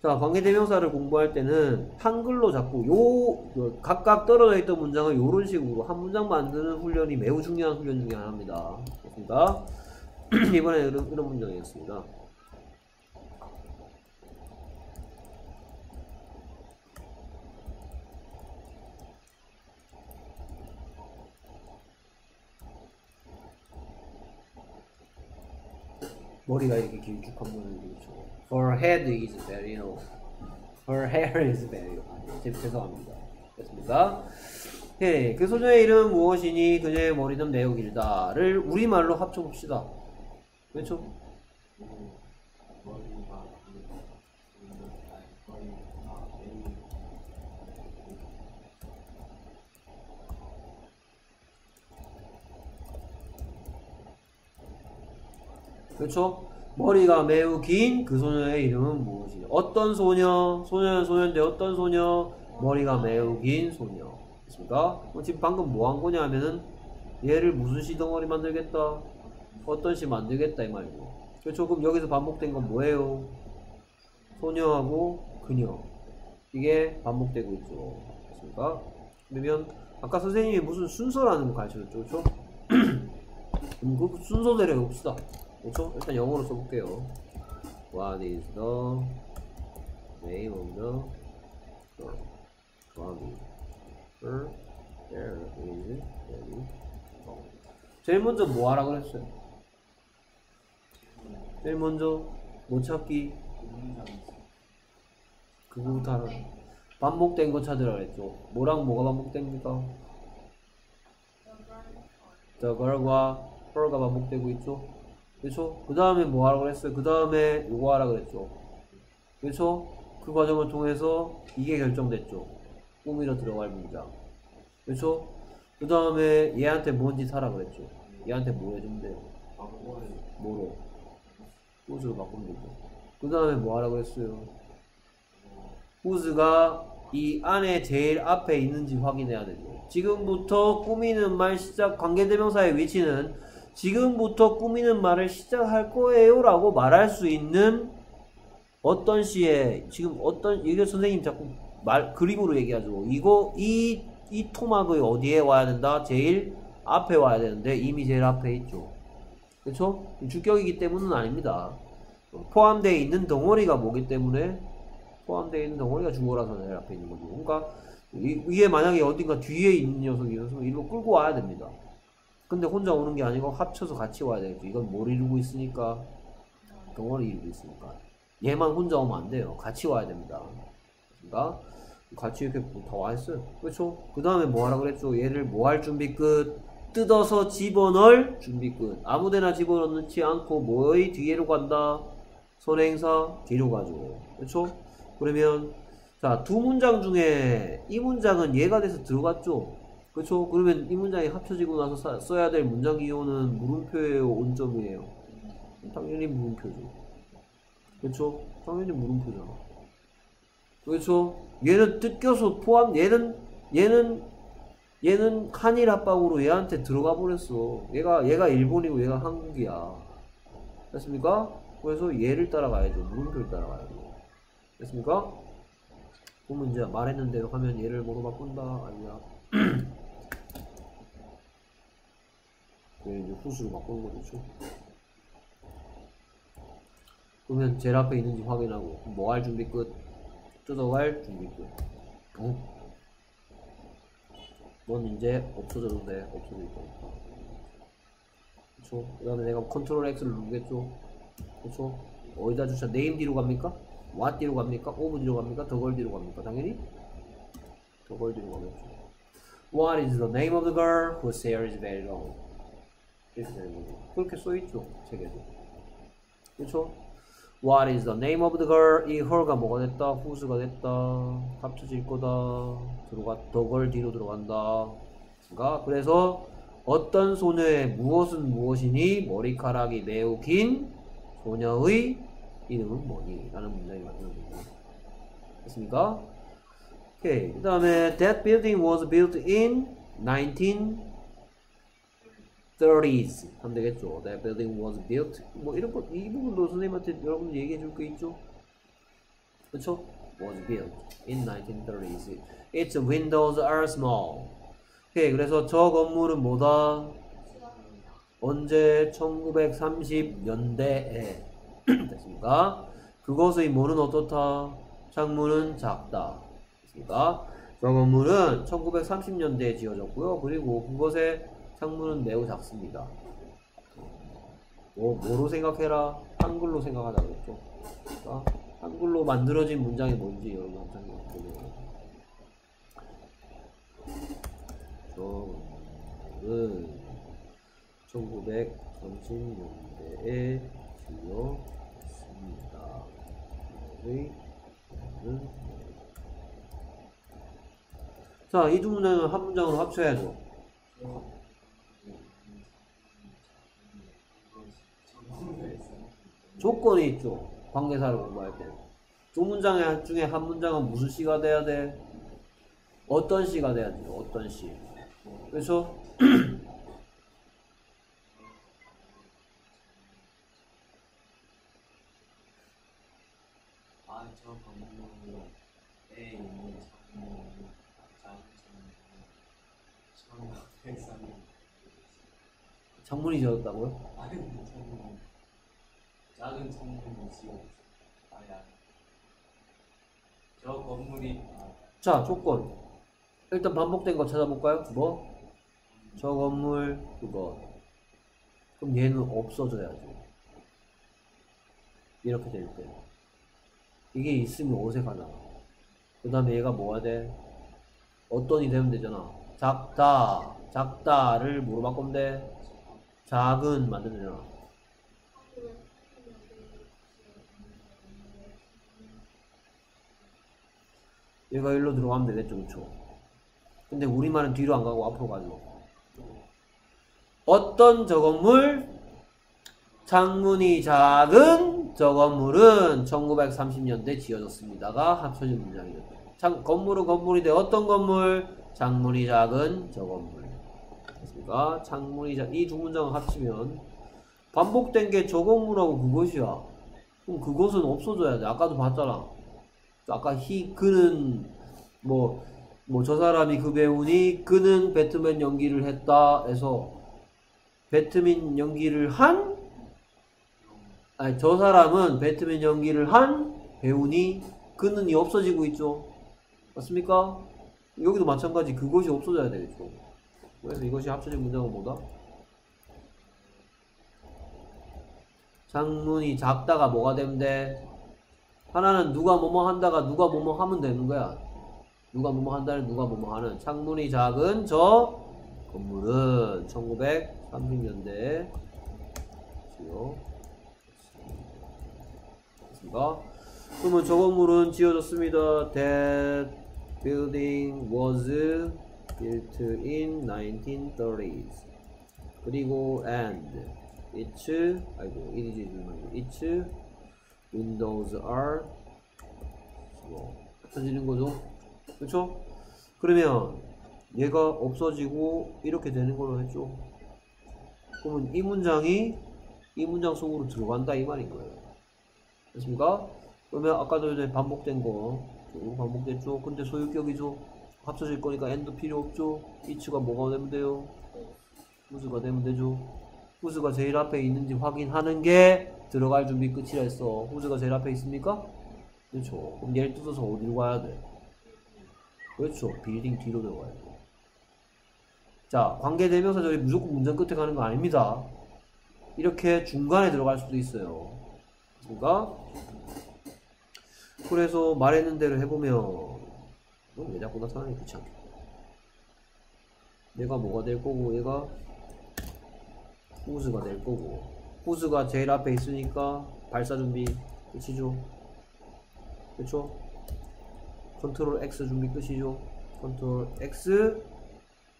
자, 관계대명사를 공부할 때는 한글로 자꾸 요, 요 각각 떨어져 있던 문장을 요런 식으로 한 문장 만드는 훈련이 매우 중요한 훈련 중에 하나입니다. 됐습니다. 이번에 이런, 이런 문장이었습니다. 머리가 이렇게 길쭉한 그렇죠. Her head is very long. Her hair is very long. 제, 죄송합니다. 됐습니까? 예, 그 소녀의 이름은 무엇이니? 그녀의 머리는 매우 길다를 우리말로 합쳐봅시다. 그렇죠? 그렇죠? 머리가 매우 긴 그 소녀의 이름은 무엇이냐? 어떤 소녀? 소녀는 소녀인데 어떤 소녀? 머리가 매우 긴 소녀. 됐습니까? 지금 방금 뭐 한 거냐 하면은 얘를 무슨 시 덩어리 만들겠다? 어떤 시 만들겠다 이 말이고. 그렇죠? 그럼 여기서 반복된 건 뭐예요? 소녀하고 그녀. 이게 반복되고 있죠. 됐습니까? 그러면 아까 선생님이 무슨 순서라는 거 가르쳐줬죠. 그렇죠? 그럼 그 순서대로 해봅시다. 그렇죠? 일단 영어로 써볼게요. What is the name of the girl? Bobby. Her hair is very long. 제일 먼저 뭐 하라 그랬어요? 제일 먼저 뭐 찾기? 그거부터 하라. 반복된 거 찾으라 그랬죠. 뭐랑 뭐가 반복됩니까? The girl과 her가 반복되고 있죠. 그렇죠? 그 다음에 뭐 하라고 그랬어요? 그 다음에 요거 하라 그랬죠. 그렇죠? 그 과정을 통해서 이게 결정됐죠. 꾸미러 들어갈 문장. 그렇죠? 그 다음에 얘한테 뭔짓 하라 그랬죠. 얘한테 뭐 해주면 돼요? 뭐로? 후즈로 바꾸면 되죠. 그 다음에 뭐 하라 그랬어요? 후즈가 이 안에 제일 앞에 있는지 확인해야 되죠. 지금부터 꾸미는 말 시작 관계대명사의 위치는 지금부터 꾸미는 말을 시작할 거예요 라고 말할 수 있는 어떤 시에 지금 어떤 이게 선생님 자꾸 말 그림으로 얘기하죠. 이거 이 이 토막이 어디에 와야 된다? 제일 앞에 와야 되는데 이미 제일 앞에 있죠. 그렇죠? 주격이기 때문은 아닙니다. 포함되어 있는 덩어리가 뭐기 때문에 포함되어 있는 덩어리가 주어라서 제일 앞에 있는 거죠. 그러니까 이, 이게 만약에 어딘가 뒤에 있는 녀석이어서 이리로 끌고 와야 됩니다. 근데 혼자 오는 게 아니고 합쳐서 같이 와야 되겠죠. 이건 뭘 이루고 있으니까 덩어리 이루고 있으니까 얘만 혼자 오면 안 돼요. 같이 와야 됩니다. 그러니까 같이 이렇게 다 와 있어요. 그렇죠? 그 다음에 뭐 하라 그랬죠? 얘를 뭐 할 준비 끝? 뜯어서 집어넣을 준비 끝. 아무데나 집어넣지 않고 뭐의 뒤로 간다? 선행사 뒤로 가죠. 그렇죠? 그러면 자 두 문장 중에 이 문장은 얘가 돼서 들어갔죠. 그렇죠? 그러면 이 문장이 합쳐지고 나서 사- 써야 될 문장 기호는 물음표예요, 온점이에요. 당연히 물음표죠. 그렇죠? 당연히 물음표잖아. 그렇죠? 얘는 뜯겨서 포함, 얘는, 얘는, 얘는 한일 합방으로 얘한테 들어가 버렸어. 얘가, 얘가 일본이고 얘가 한국이야. 됐습니까? 그래서 얘를 따라가야죠. 물음표를 따라가야죠. 됐습니까? 그러면 이제 말했는 대로 하면 얘를 뭐로 바꾼다? 아니야. 얘를 이제 후수로 바꾸는 거죠. 그러면 제일 앞에 있는지 확인하고 뭐 할 준비 끝? 뜯어갈 준비 끝. 어? 넌 이제 없어져도 돼. 없어질 거니까. 그쵸? 그 다음에 내가 컨트롤 X를 누르겠죠? 그쵸? 어디다 주차? 네임 뒤로 갑니까? what 뒤로 갑니까? over 뒤로 갑니까? 더걸 뒤로 갑니까? 당연히 더걸 뒤로 가겠죠. What is the name of the girl whose hair is very long? 이렇게. 그렇게 써있죠. 책에도. 그쵸? What is the name of the girl? 이 her가 뭐가 됐다? whose가 됐다. 합쳐질 거다. 들어가, the girl 뒤로 들어간다. 그러니까 그래서 어떤 소녀의 무엇은 무엇이니 머리카락이 매우 긴 소녀의 이름은 뭐니? 라는 문장이 만들어집니다. 됐습니까? 오케이. 그 다음에 That building was built in 1930s 하면 되겠죠. That building was built 뭐 이런 거, 이 부분도 선생님한테 여러분 얘기해 줄게 있죠? 그쵸? was built in 1930s. Its windows are small. 오케이. 그래서 저 건물은 뭐다? 언제 1930년대에 됐습니까? 그것의 뭐는 어떻다? 창문은 작다. 됐습니까? 저 건물은 1930년대에 지어졌고요. 그리고 그것의 창문은 매우 작습니다. 뭐, 뭐로 생각해라? 한글로 생각하자 그랬죠. 그러니까 한글로 만들어진 문장이 뭔지 여러분 한번 1930년대에 지어졌습니다. 의는 자, 이 두 문장은 한 문장으로 합쳐야죠. 조건이 있죠. 관계사를 공부할 때. 두 문장 중에 한 문장은 무슨 시가 돼야 돼? 어떤 시가 돼야 돼요? 어떤 시? 천백삼 창문이 지어졌다고요? 작은 창문이 지어 아야 저 건물이 아, 자, 조건. 일단 반복된 거 찾아볼까요? 뭐? 저 건물, 그거. 그럼 얘는 없어져야죠. 이렇게 될 때. 이게 있으면 어색하잖아. 그 다음에 얘가 뭐가 돼? 어떤이 되면 되잖아. 작다, 작다를 뭐로 돼? 작은 만들면 되잖아. 얘가 일로 들어가면 되겠죠, 그쵸? 근데 우리말은 뒤로 안 가고 앞으로 가죠. 어떤 저 건물? 창문이 작은 저 건물은 1930년대 지어졌습니다가 합쳐진 문장이죠. 창, 건물은 건물인데 어떤 건물? 창문이 작은 저 건물. 됐습니까? 창문이 작, 이두 문장을 합치면 반복된 게 저 건물하고 그것이야. 그럼 그것은 없어져야 돼. 아까도 봤잖아. 아까 히, 그는 뭐, 뭐 저 사람이 그 배우니 그는 배트맨 연기를 했다 해서 배트맨 연기를 한 아니 저 사람은 배트맨 연기를 한 배우니 그는 이 없어지고 있죠. 맞습니까? 여기도 마찬가지 그것이 없어져야 되겠죠. 그래서 이것이 합쳐진 문장은 뭐다? 창문이 작다가 뭐가 되면 돼? 하나는 누가 뭐뭐 한다가 누가 뭐뭐 하면 되는 거야. 누가 뭐뭐 한다는 누가 뭐뭐 하는 창문이 작은 저 건물은 1930년대 지요. 됐습니까? 그러면 저 건물은 지어졌습니다. That building was built in 1930s. 그리고 and its 아이고 it is its windows are 뭐 없어지는 거죠. 그렇죠? 그러면 얘가 없어지고 이렇게 되는 걸로 했죠. 그러면 이 문장이 이 문장 속으로 들어간다 이 말인 거예요. 됐습니까? 그러면 아까도 전에 반복된 거 반복됐죠? 근데 소유격이죠? 합쳐질 거니까 엔도 필요 없죠? 이츠가 뭐가 되면 돼요? 후즈가 되면 되죠? 후즈가 제일 앞에 있는지 확인하는 게 들어갈 준비 끝이라 했어. 후즈가 제일 앞에 있습니까? 그렇죠. 그럼 얘를 뜯어서 어디로 가야 돼? 그렇죠. 빌딩 뒤로 들어가야 돼. 자, 관계대명사절이 무조건 문장 끝에 가는 거 아닙니다. 이렇게 중간에 들어갈 수도 있어요. 그러니까 그래서 말했는 대로 해보면 어, 왜 자꾸 나타나니 귀찮게 얘가 뭐가 될 거고 얘가 후즈가 될 거고 후즈가 제일 앞에 있으니까 발사 준비 끝이죠 그쵸 컨트롤 X 준비 끝이죠 컨트롤 X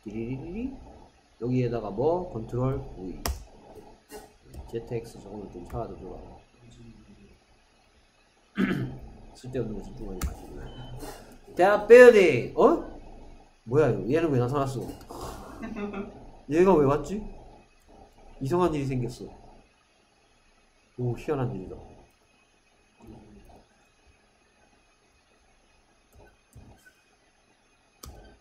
디리리리 여기에다가 뭐 컨트롤 V ZX 저거는 좀 사라져 들어가 쓸데없는 거 집중하지 마시고요. That building, 어? 뭐야 이거? 얘는 왜 나타났어? 얘가 왜 왔지? 이상한 일이 생겼어. 오 희한한 일이다.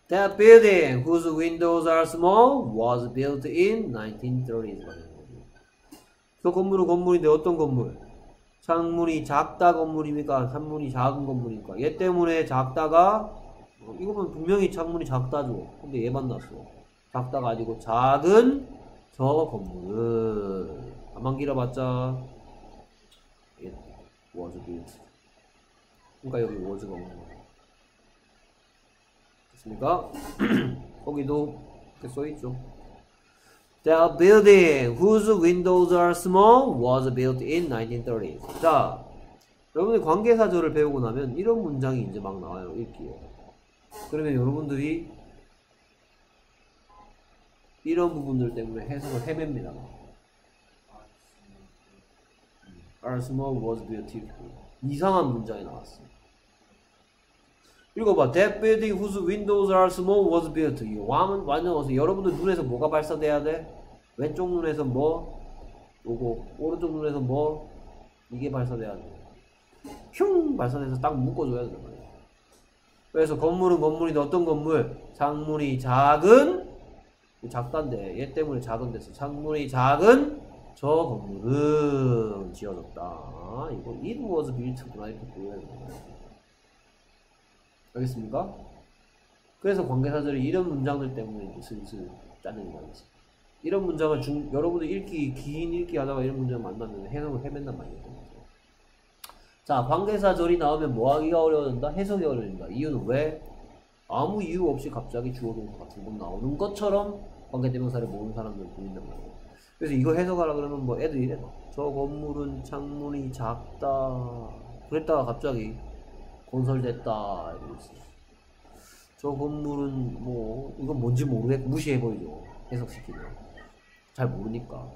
That building, whose windows are small, was built in 1930s. 그 건물은 건물인데 어떤 건물? 창문이 작다 건물입니까? 창문이 작은 건물입니까? 얘 때문에 작다가 어, 이거는 분명히 창문이 작다죠. 근데 얘 만났어. 작다가 아니고 작은 저 건물은 가만 길어봤자 was built. 그러니까 여기 was가 오는 거야. 됐습니까? 거기도 이렇게 써있죠. The building whose windows are small was built in 1930s. 자, 여러분들 관계사절을 배우고 나면 이런 문장이 이제 막 나와요, 읽기에. 그러면 여러분들이 이런 부분들 때문에 해석을 헤맵니다. Are small was in. 이상한 문장이 나왔어. 읽어봐. That building whose windows are small was built. 이 완전 완전 어서 여러분들 눈에서 뭐가 발사돼야 돼? 왼쪽 눈에서 뭐? 요거 오른쪽 눈에서 뭐? 이게 발사돼야 돼. 흉 발사돼서 딱 묶어줘야 된단 말이야. 그래서 건물은 건물인데 어떤 건물? 창문이 작은 작단데 얘 때문에 작은 데서 창문이 작은 저 건물은 지어졌다. 이거 it was built구나 이렇게 보여야 된다. 알겠습니까? 그래서 관계사절이 이런 문장들 때문에 이제 슬슬 짜증이 나겠어. 이런 문장을 중, 여러분들 읽기, 긴 읽기 하다가 이런 문장 만나면 해석을 헤맨단 말이에요. 자, 관계사절이 나오면 뭐 하기가 어려워진다? 해석이 어려워진다. 이유는 왜? 아무 이유 없이 갑자기 주어동사 같은 건 나오는 것처럼 관계대명사를 모르는 사람들 보인단 말이에요. 그래서 이거 해석하라 그러면 뭐 애들이 이래. 저 건물은 창문이 작다. 그랬다가 갑자기 건설됐다. 이러지. 저 건물은 뭐 이건 뭔지 모르겠고 무시해버리죠. 해석시키면 잘 모르니까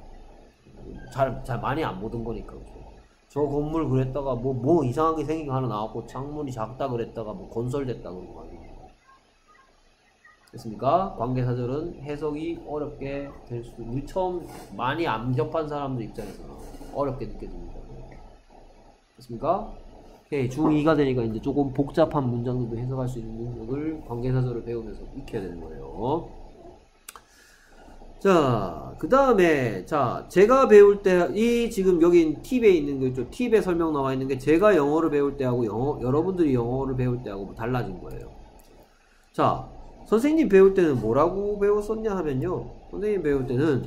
잘, 잘 많이 안 보던 거니까 그죠? 저 건물 그랬다가 뭐 뭐 이상하게 생긴 거 하나 나왔고 창문이 작다 그랬다가 뭐 건설됐다 아니에요. 됐습니까? 관계사절은 해석이 어렵게 될 수도 우리 처음 많이 안 접한 사람들 입장에서 어렵게 느껴집니다. 됐습니까? 오케이 중2가 되니까 이제 조금 복잡한 문장들도 해석할 수 있는 능력을 관계사절을 배우면서 익혀야 되는 거예요. 자, 그 다음에, 자, 제가 배울 때, 이 지금 여기 팁에 있는 거 있죠? 팁에 설명 나와 있는 게 제가 영어를 배울 때하고 영어, 여러분들이 영어를 배울 때하고 뭐 달라진 거예요. 자, 선생님 배울 때는 뭐라고 배웠었냐 하면요. 선생님 배울 때는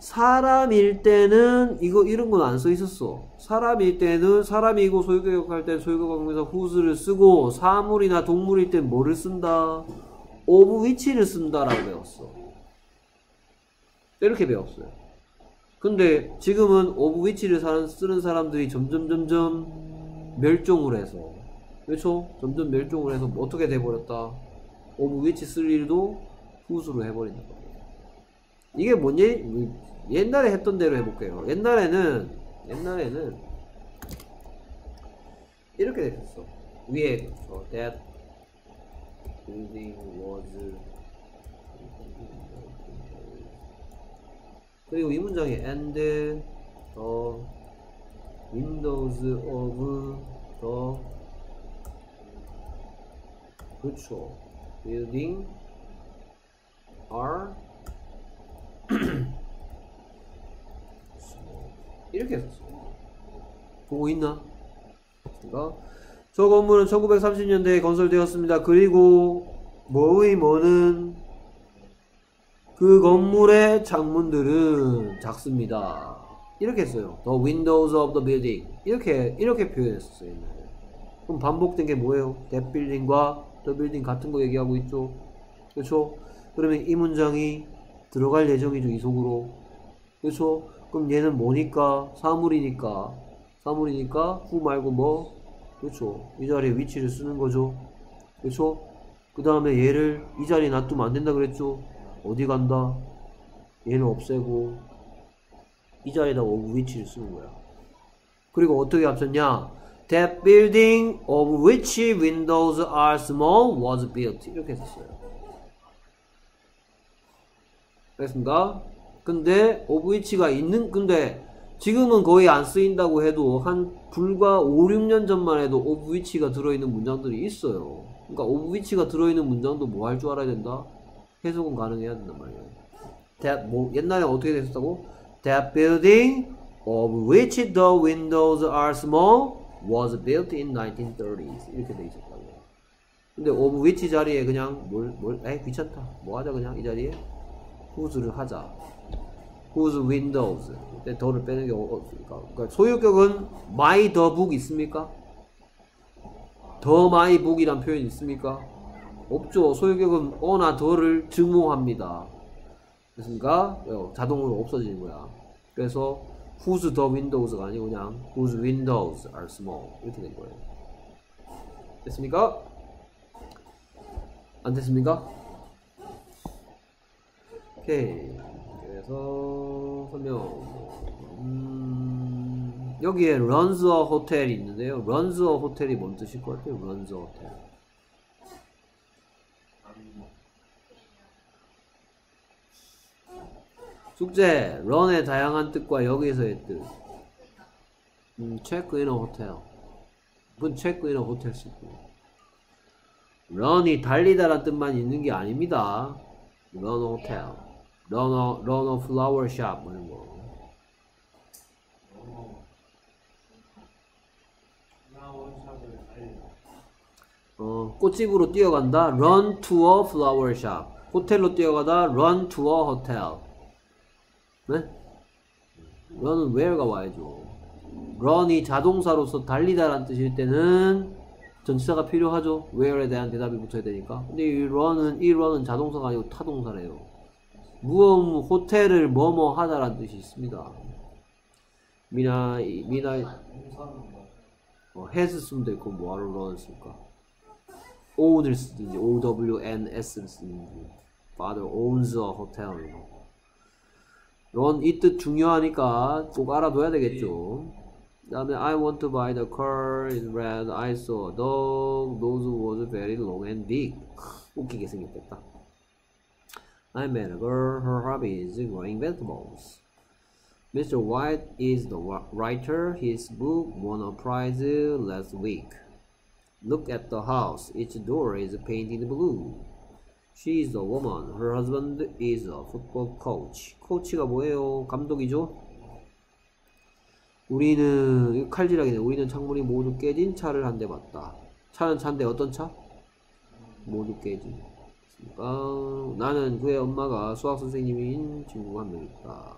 사람일 때는 이거 이런 건 안 써 있었어. 사람일 때는 사람이고 소유격 할 때는 소유격 관계사 who's를 쓰고 사물이나 동물일 땐 뭐를 쓴다? of which를 쓴다라고 배웠어. 이렇게 배웠어요. 근데 지금은 of which를 쓰는 사람들이 점점 점점 멸종을 해서 그렇죠? 점점 멸종을 해서 뭐 어떻게 돼버렸다? Of which 쓸 일도 who's로 해버린다. 이게 뭐니? 옛날에 했던 대로 해볼게요. 옛날에는 옛날에는 이렇게 됐었어. 위에 어, that building was 그리고 이 문장에 and the windows of the 그렇죠. Building are 이렇게 했었어요. 보고 있나? 그러니까 저 건물은 1930년대에 건설되었습니다. 그리고 뭐의 뭐는 그 건물의 창문들은 작습니다. 이렇게 했어요. The windows of the building. 이렇게 이렇게 표현했었어요. 그럼 반복된 게 뭐예요? That building과 the building 같은 거 얘기하고 있죠. 그렇죠? 그러면 이 문장이 들어갈 예정이죠. 이 속으로. 그렇죠? 그럼 얘는 뭐니까? 사물이니까. 사물이니까 who 말고 뭐? 그렇죠. 이 자리에 위치를 쓰는 거죠. 그렇죠? 그 다음에 얘를 이 자리에 놔두면 안 된다 그랬죠. 어디 간다? 얘는 없애고 이 자리에다가 of which를 쓰는 거야. 그리고 어떻게 합쳤냐? That building of which windows are small was built. 이렇게 했었어요. 됐습니까? 근데 of which가 있는 근데 지금은 거의 안 쓰인다고 해도 한 불과 5, 6년 전만 해도 of which가 들어있는 문장들이 있어요. 그러니까 of which가 들어있는 문장도 뭐 할 줄 알아야 된다? 해석은 가능해야 된단 말이에요. That 뭐 옛날에 어떻게 됐었다고? That building of which the windows are small was built in 1930s 이렇게 돼 있었다고. 근데 of which 자리에 그냥 뭘 뭘에 귀찮다. 뭐 하자 그냥 이 자리에 whose를 하자. whose windows. 근데 더를 빼는 게 없으니까. 그러니까 소유격은 my the book 있습니까? the my book이란 표현 있습니까? 없죠. 소유격은 어나 더를 증몽합니다. 그러니까 자동으로 없어지는 거야. 그래서 whose the windows가 아니고 그냥 whose windows are small 이렇게 된 거예요. 됐습니까? 안 됐습니까? 오케이. 그래서 설명. 음, 여기에 runs a hotel이 있는데요. runs a hotel이 뭔 뜻일 것 같아요? runs a hotel. 숙제, run의 다양한 뜻과 여기서의 뜻. 음, check in a hotel. 문 check in a hotel 쓰고. run이 달리다란 뜻만 있는 게 아닙니다. run a hotel. run a, run a flower shop. 뭐 이런 거. 어, 꽃집으로 뛰어간다. run to a flower shop. 호텔로 뛰어가다. run to a hotel. 네? run은 where가 와야죠. run이 자동사로서 달리다라는 뜻일 때는 전치사가 필요하죠. where에 대한 대답이 붙어야 되니까. 근데 이 run은 이 run은 자동사가 아니고 타동사래요. 무엇 호텔을 뭐뭐 하다라는 뜻이 있습니다. 미나 미나 어, has 쓰면 되고 뭐하러 run 쓸까? own을 쓰든지 o w n s를 쓰든지 father owns a hotel 이런 거. 런 이 뜻 중요하니까 꼭 알아둬야 되겠죠. 다음에 I want to buy the car in red. I saw a dog. Those was very long and big. 웃기게 생겼겠다. I met a girl. Her hobby is growing vegetables. Mr. White is the wa- writer. His book won a prize last week. Look at the house. Each door is painted blue. She is a woman. Her husband is a football coach. 코치가 뭐예요? 감독이죠? 우리는 이거 칼질하기네. 우리는 창문이 모두 깨진 차를 한대 봤다. 차는 차인데 어떤 차? 모두 깨진. 그러니까 나는 그의 엄마가 수학 선생님인 친구가 한 명 있다.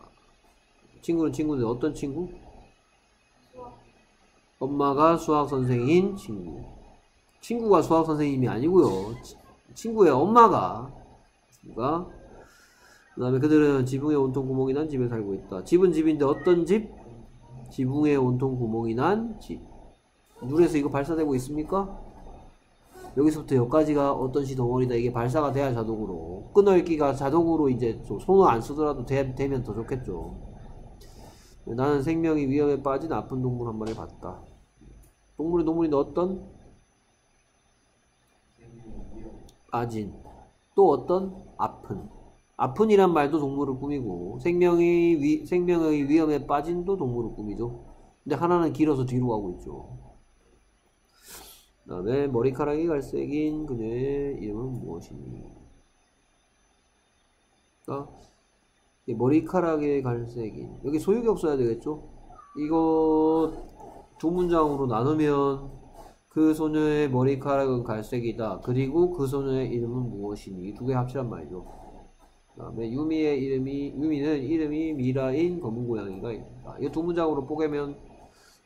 친구는 친구인데 어떤 친구? 엄마가 수학 선생인 친구. 친구가 수학 선생님이 아니고요. 치- 친구의 엄마가 친구가 그 다음에 그들은 지붕에 온통 구멍이 난 집에 살고 있다. 집은 집인데 어떤 집? 지붕에 온통 구멍이 난 집. 눈에서 이거 발사되고 있습니까? 여기서부터 여기까지가 어떤 시 덩어리다. 이게 발사가 돼야 자동으로. 끊어읽기가 자동으로 이제 좀 손을 안 쓰더라도 되, 되면 더 좋겠죠. 나는 생명이 위험에 빠진 아픈 동물 한 마리 봤다. 동물의 동물인데 어떤? 빠진. 또 어떤? 아픈. 아픈이란 말도 동물을 꾸미고 생명이 위, 생명의 위험에 빠진도 동물을 꾸미죠. 근데 하나는 길어서 뒤로 가고 있죠. 그 다음에 머리카락이 갈색인 그녀의 이름은 무엇이니? 아, 이 머리카락의 갈색인 여기 소유격 없어야 되겠죠? 이거 두 문장으로 나누면 그 소녀의 머리카락은 갈색이다. 그리고 그 소녀의 이름은 무엇이니? 두 개 합치란 말이죠. 그 다음에 유미의 이름이 유미는 이름이 미라인 검은 고양이가 있다. 이 두 문장으로 뽀개면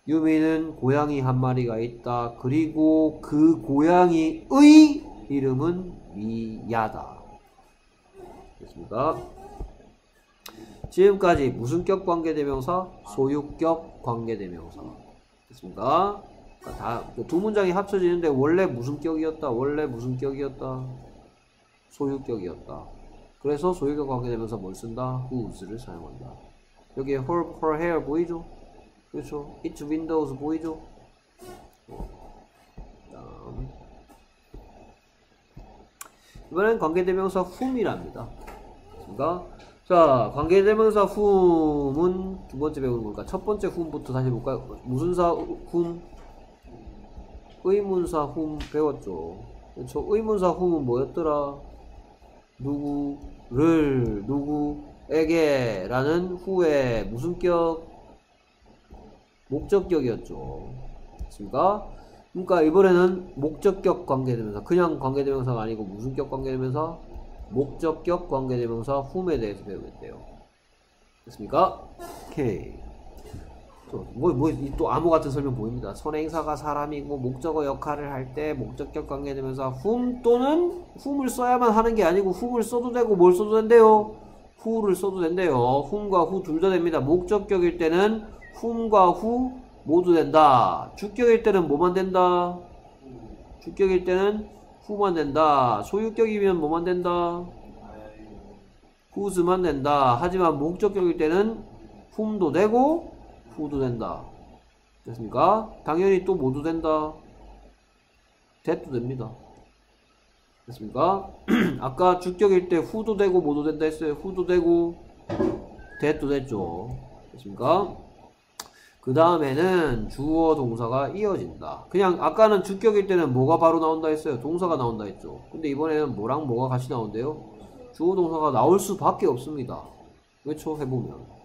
유미는 고양이 한 마리가 있다. 그리고 그 고양이의 이름은 미야다. 됐습니다. 지금까지 무슨 격 관계대명사, 소유격 관계대명사. 됐습니 까? 다두 문장이 합쳐지는데 원래 무슨 격이었다, 원래 무슨 격이었다, 소유격이었다. 그래서 소유격 관계되면서 뭘 쓴다? whose를 사용한다. 여기에 her, her hair 보이죠? 그렇죠? its windows 보이죠? 다음. 이번엔 관계대명사 whom이랍니다. 그러니까 자 관계대명사 whom은 두 번째 배우는 걸까? 첫 번째 whom부터 다시 볼까요? 무슨 사 whom? 의문사 whom 배웠죠. 그렇죠? 의문사 whom은 뭐였더라? 누구를 누구에게 라는 후에 무슨 격 목적격이었죠. 됐습니까? 그러니까 이번에는 목적격 관계대명사 그냥 관계대명사가 아니고 무슨 격 관계대명사 목적격 관계대명사 whom에 대해서 배우겠대요. 됐습니까? 오케이. 또, 뭐, 뭐, 이또 암호 같은 설명 보입니다. 선행사가 사람이고 목적어 역할을 할 때 목적격 관계되면서 whom 또는 whom을 써야만 하는 게 아니고 whom을 써도 되고 뭘 써도 된대요? who를 써도 된대요. whom과 who 둘 다 됩니다. 목적격일 때는 whom과 who 모두 된다. 주격일 때는 뭐만 된다? 주격일 때는 who만 된다. 소유격이면 뭐만 된다? whose만 된다. 하지만 목적격일 때는 whom도 되고 who도 된다. 됐습니까? 당연히 또 모두 된다. that도 됩니다. 됐습니까? 아까 주격일 때 who도 되고 모두 된다 했어요. who도 되고 that도 됐죠. 됐습니까? 그 다음에는 주어 동사가 이어진다. 그냥 아까는 주격일 때는 뭐가 바로 나온다 했어요. 동사가 나온다 했죠. 근데 이번에는 뭐랑 뭐가 같이 나온대요? 주어 동사가 나올 수밖에 없습니다. 그렇죠? 해보면.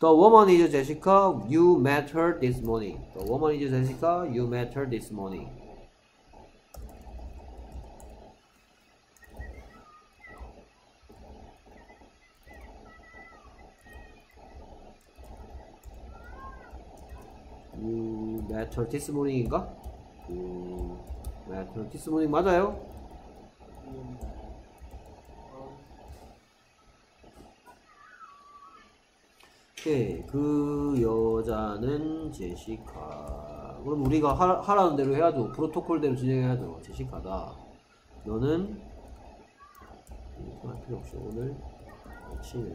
The woman is Jessica. You met her this morning. The woman is Jessica. You met her this morning. You met her this morning인가? You met her this morning 맞아요? 오케이. 그 여자는 제시카. 그럼 우리가 하, 하라는 대로 해야죠. 프로토콜대로 진행해야죠. 제시카다. 너는 할 필요 없이 오늘 아침에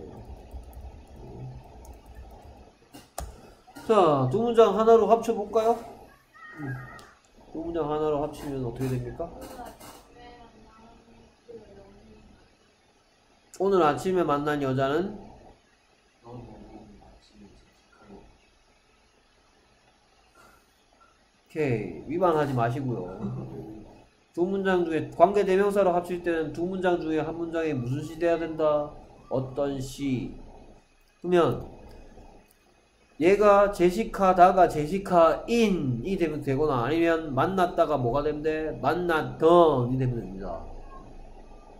자, 두 문장 하나로 합쳐볼까요? 두 문장 하나로 합치면 어떻게 됩니까? 오늘 아침에 만난 여자는 너무 아침에 집착하고 오케이 위반하지 마시고요. 두 문장 중에 관계 대명사로 합칠 때는 두 문장 중에 한 문장에 무슨 시 돼야 된다? 어떤 시? 그러면 얘가 제시카다가 제시카인이 되면 되거나 아니면 만났다가 뭐가 되면 돼? 만났던이 되면 됩니다.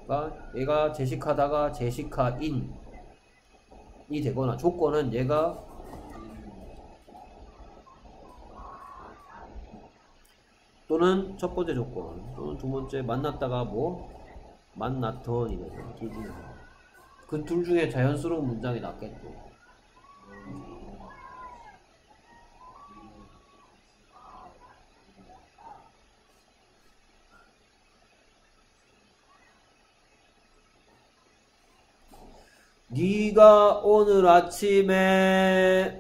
그러니까 얘가 제시카다가 제시카인이 되거나 조건은 얘가 또는 첫 번째 조건 또는 두 번째 만났다가 뭐 만났던이 되거나 둘 중에 그둘 중에 자연스러운 문장이 낫겠죠. 네가 오늘 아침에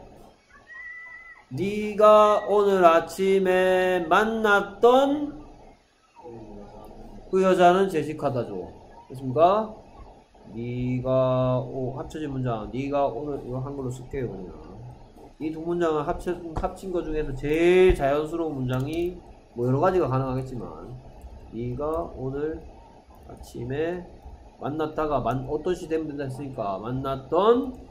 네가 오늘 아침에 만났던 그 여자는 제시카다죠. 됐습니까? 네가 오 합쳐진 문장. 네가 오늘 이거 한글로 쓸게요 그냥. 이 두 문장을 합쳐 합친 것 중에서 제일 자연스러운 문장이 뭐 여러 가지가 가능하겠지만 네가 오늘 아침에 만났다가 만 어떤 시 되면 된다 했으니까 만났던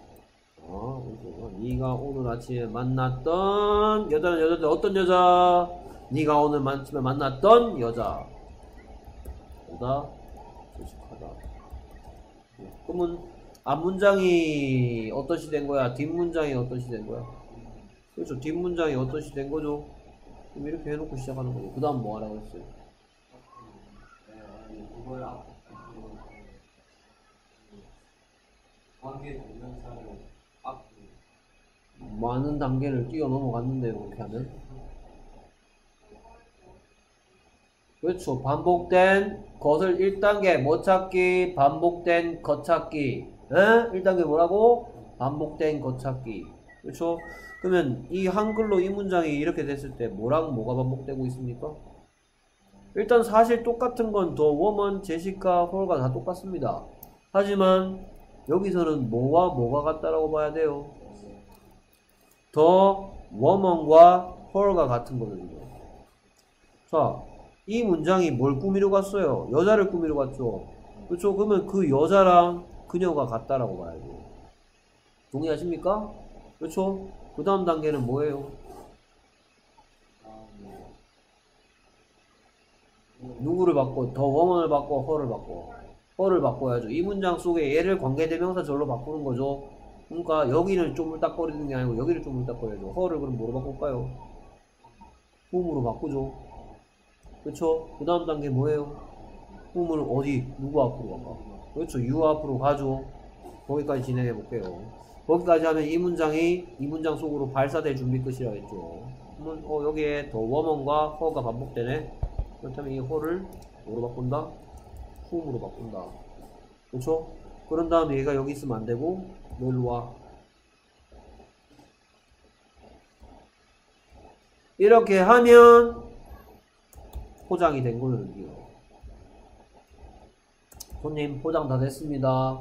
어, 네가 오늘 아침에 만났던 여자는 여자인데 어떤 여자? 네가 오늘 아침에 만났던 여자. 여자 조식하다. 그러면 앞 문장이 어떠시 된 거야? 뒷 문장이 어떠시 된 거야? 그렇죠. 뒷 문장이 어떠시 된 거죠? 그럼 이렇게 해놓고 시작하는 거죠. 그 다음 뭐 하라고 했어요? 네, 앞으로 관계 동명사를 많은 단계를 뛰어 넘어갔는데요, 그렇게 하면. 그렇죠. 반복된 것을 1단계 못 찾기, 반복된 것 찾기. 에? 1단계 뭐라고? 반복된 것 찾기. 그렇죠? 그러면 이 한글로 이 문장이 이렇게 됐을 때 뭐랑 뭐가 반복되고 있습니까? 일단 사실 똑같은 건 더 워먼, 제시카, 홀가 다 똑같습니다. 하지만 여기서는 뭐와 뭐가 같다라고 봐야 돼요. 더 워먼과 홀가 같은 거거든요. 자, 이 문장이 뭘 꾸미러 갔어요? 여자를 꾸미러 갔죠. 그렇죠? 그러면 그 여자랑 그녀가 같다라고 봐야 돼요. 동의하십니까? 그렇죠? 그 다음 단계는 뭐예요? 누구를 바꿔? 더 워먼을 바꿔? 헐을 바꿔? 헐을 바꿔야죠. 이 문장 속에 얘를 관계대명사 절로 바꾸는 거죠. 그러니까 여기는 쪼물딱거리는 게 아니고 여기를 쪼물딱거려야죠. 헐을 그럼 뭐로 바꿀까요? 홈으로 바꾸죠. 그렇죠? 그 다음 단계 뭐예요? 홈을 어디? 누구 앞으로 갈까? 그렇죠. you 앞으로 가죠. 거기까지 진행해 볼게요. 거기까지 하면 이 문장이 이 문장 속으로 발사될 준비 끝이라 했죠. 그러면 어, 여기에 더 워먼과 허가 반복되네. 그렇다면 이 허를 뭐로 바꾼다? 홈으로 바꾼다. 그렇죠? 그런 다음에 얘가 여기 있으면 안 되고 너 일로 와. 이렇게 하면 포장이 된 거예요. 손님 포장 다 됐습니다.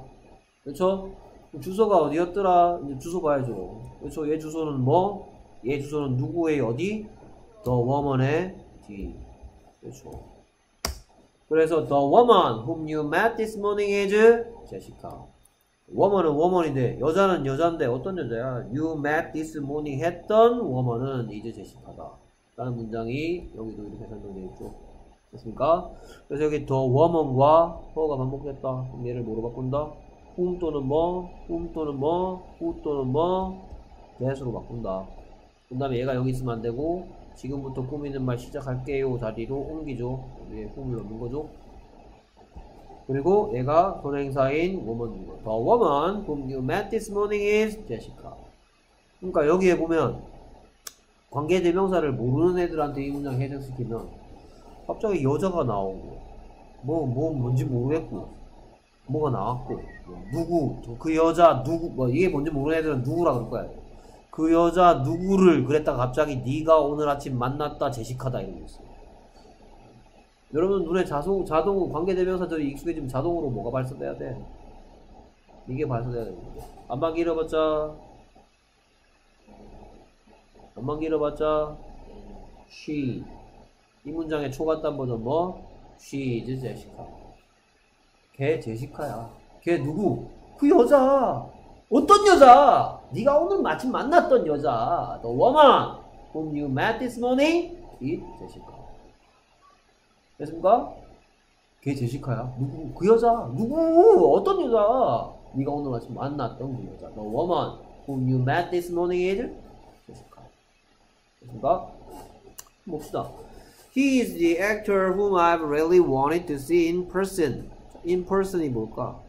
그렇죠? 주소가 어디였더라? 이제 주소 봐야죠. 그렇죠? 얘 주소는 뭐? 얘 주소는 누구의 어디? The woman의 뒤. 그렇죠. 그래서 the woman whom you met this morning is Jessica. woman은 woman인데 여자는 여자인데 어떤 여자야? You met this morning 했던 woman은 이제 제시카다. 라는 문장이 여기도 이렇게 설명되어 있죠. 됐습니까? 그래서 여기 더 woman과 her가 반복됐다. 얘를 뭐로 바꾼다? whom 또는 뭐, whom 또는 뭐, who 또는 뭐, that으로 바꾼다. 그 다음에 얘가 여기 있으면 안 되고, 지금부터 꾸미는 말 시작할게요. 자리로 옮기죠. 여기에 whom을 넣는 거죠. 그리고 얘가 선행사인 woman이고, the woman whom you met this morning is Jessica. 그러니까 여기에 보면, 관계대명사를 모르는 애들한테 이 문장 해석시키면 갑자기 여자가 나오고 뭐, 뭐 뭔지 모르겠고 뭐가 나왔고 뭐 누구 그 여자 누구 뭐 이게 뭔지 모르는 애들은 누구라 그럴 거야 그 여자 누구를 그랬다가 갑자기 네가 오늘 아침 만났다 제시카다 이러고 있어요. 여러분 눈에 자동 자동 관계 대명사들이 익숙해지면 자동으로 뭐가 발사돼야 돼? 이게 발사돼야 되는 거죠. 안만 길어봤자 안만 길어봤자 she 이 문장의 초간단 버전 뭐? she is 제시카 걔 제시카야 걔 누구? 그 여자 어떤 여자? 네가 오늘 마침 만났던 여자 The woman whom you met this morning is 제시카 됐습니까? 걔 제시카야 누구? 그 여자 누구? 어떤 여자? 네가 오늘 마침 만났던 그 여자 The woman whom you met this morning is 제시카 됐습니까? 봅시다 He is the actor whom I've really wanted to see in person. in person이 뭘까?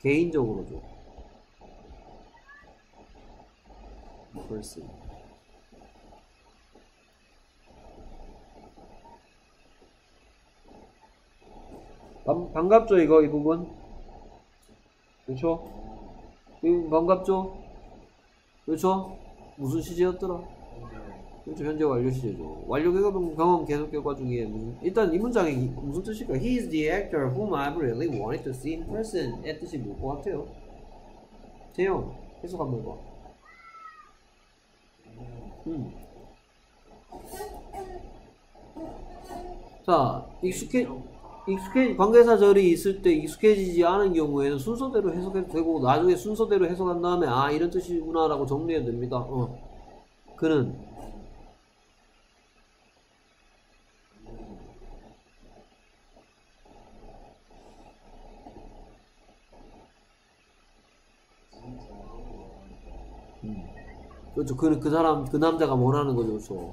개인적으로죠. in person. 반, 반갑죠 이거 이 부분? 그렇죠? 반갑죠? 그렇죠? 무슨 시제였더라? 그렇죠. 현재 완료 시제죠. 완료 경험, 경험 계속 결과 중에 무슨, 일단 이 문장이 무슨 뜻일까? He is the actor whom I've really wanted to see in person. 의 뜻이 뭘것 같아요? 재영, 해석 한번 봐. 음. 자, 익숙해, 익숙해, 관계사절이 있을 때 익숙해지지 않은 경우에는 순서대로 해석해도 되고, 나중에 순서대로 해석한 다음에, 아, 이런 뜻이구나라고 정리해도 됩니다. 어. 그는 그렇죠. 그, 그 사람, 그 남자가 원하는 거죠. 그렇죠.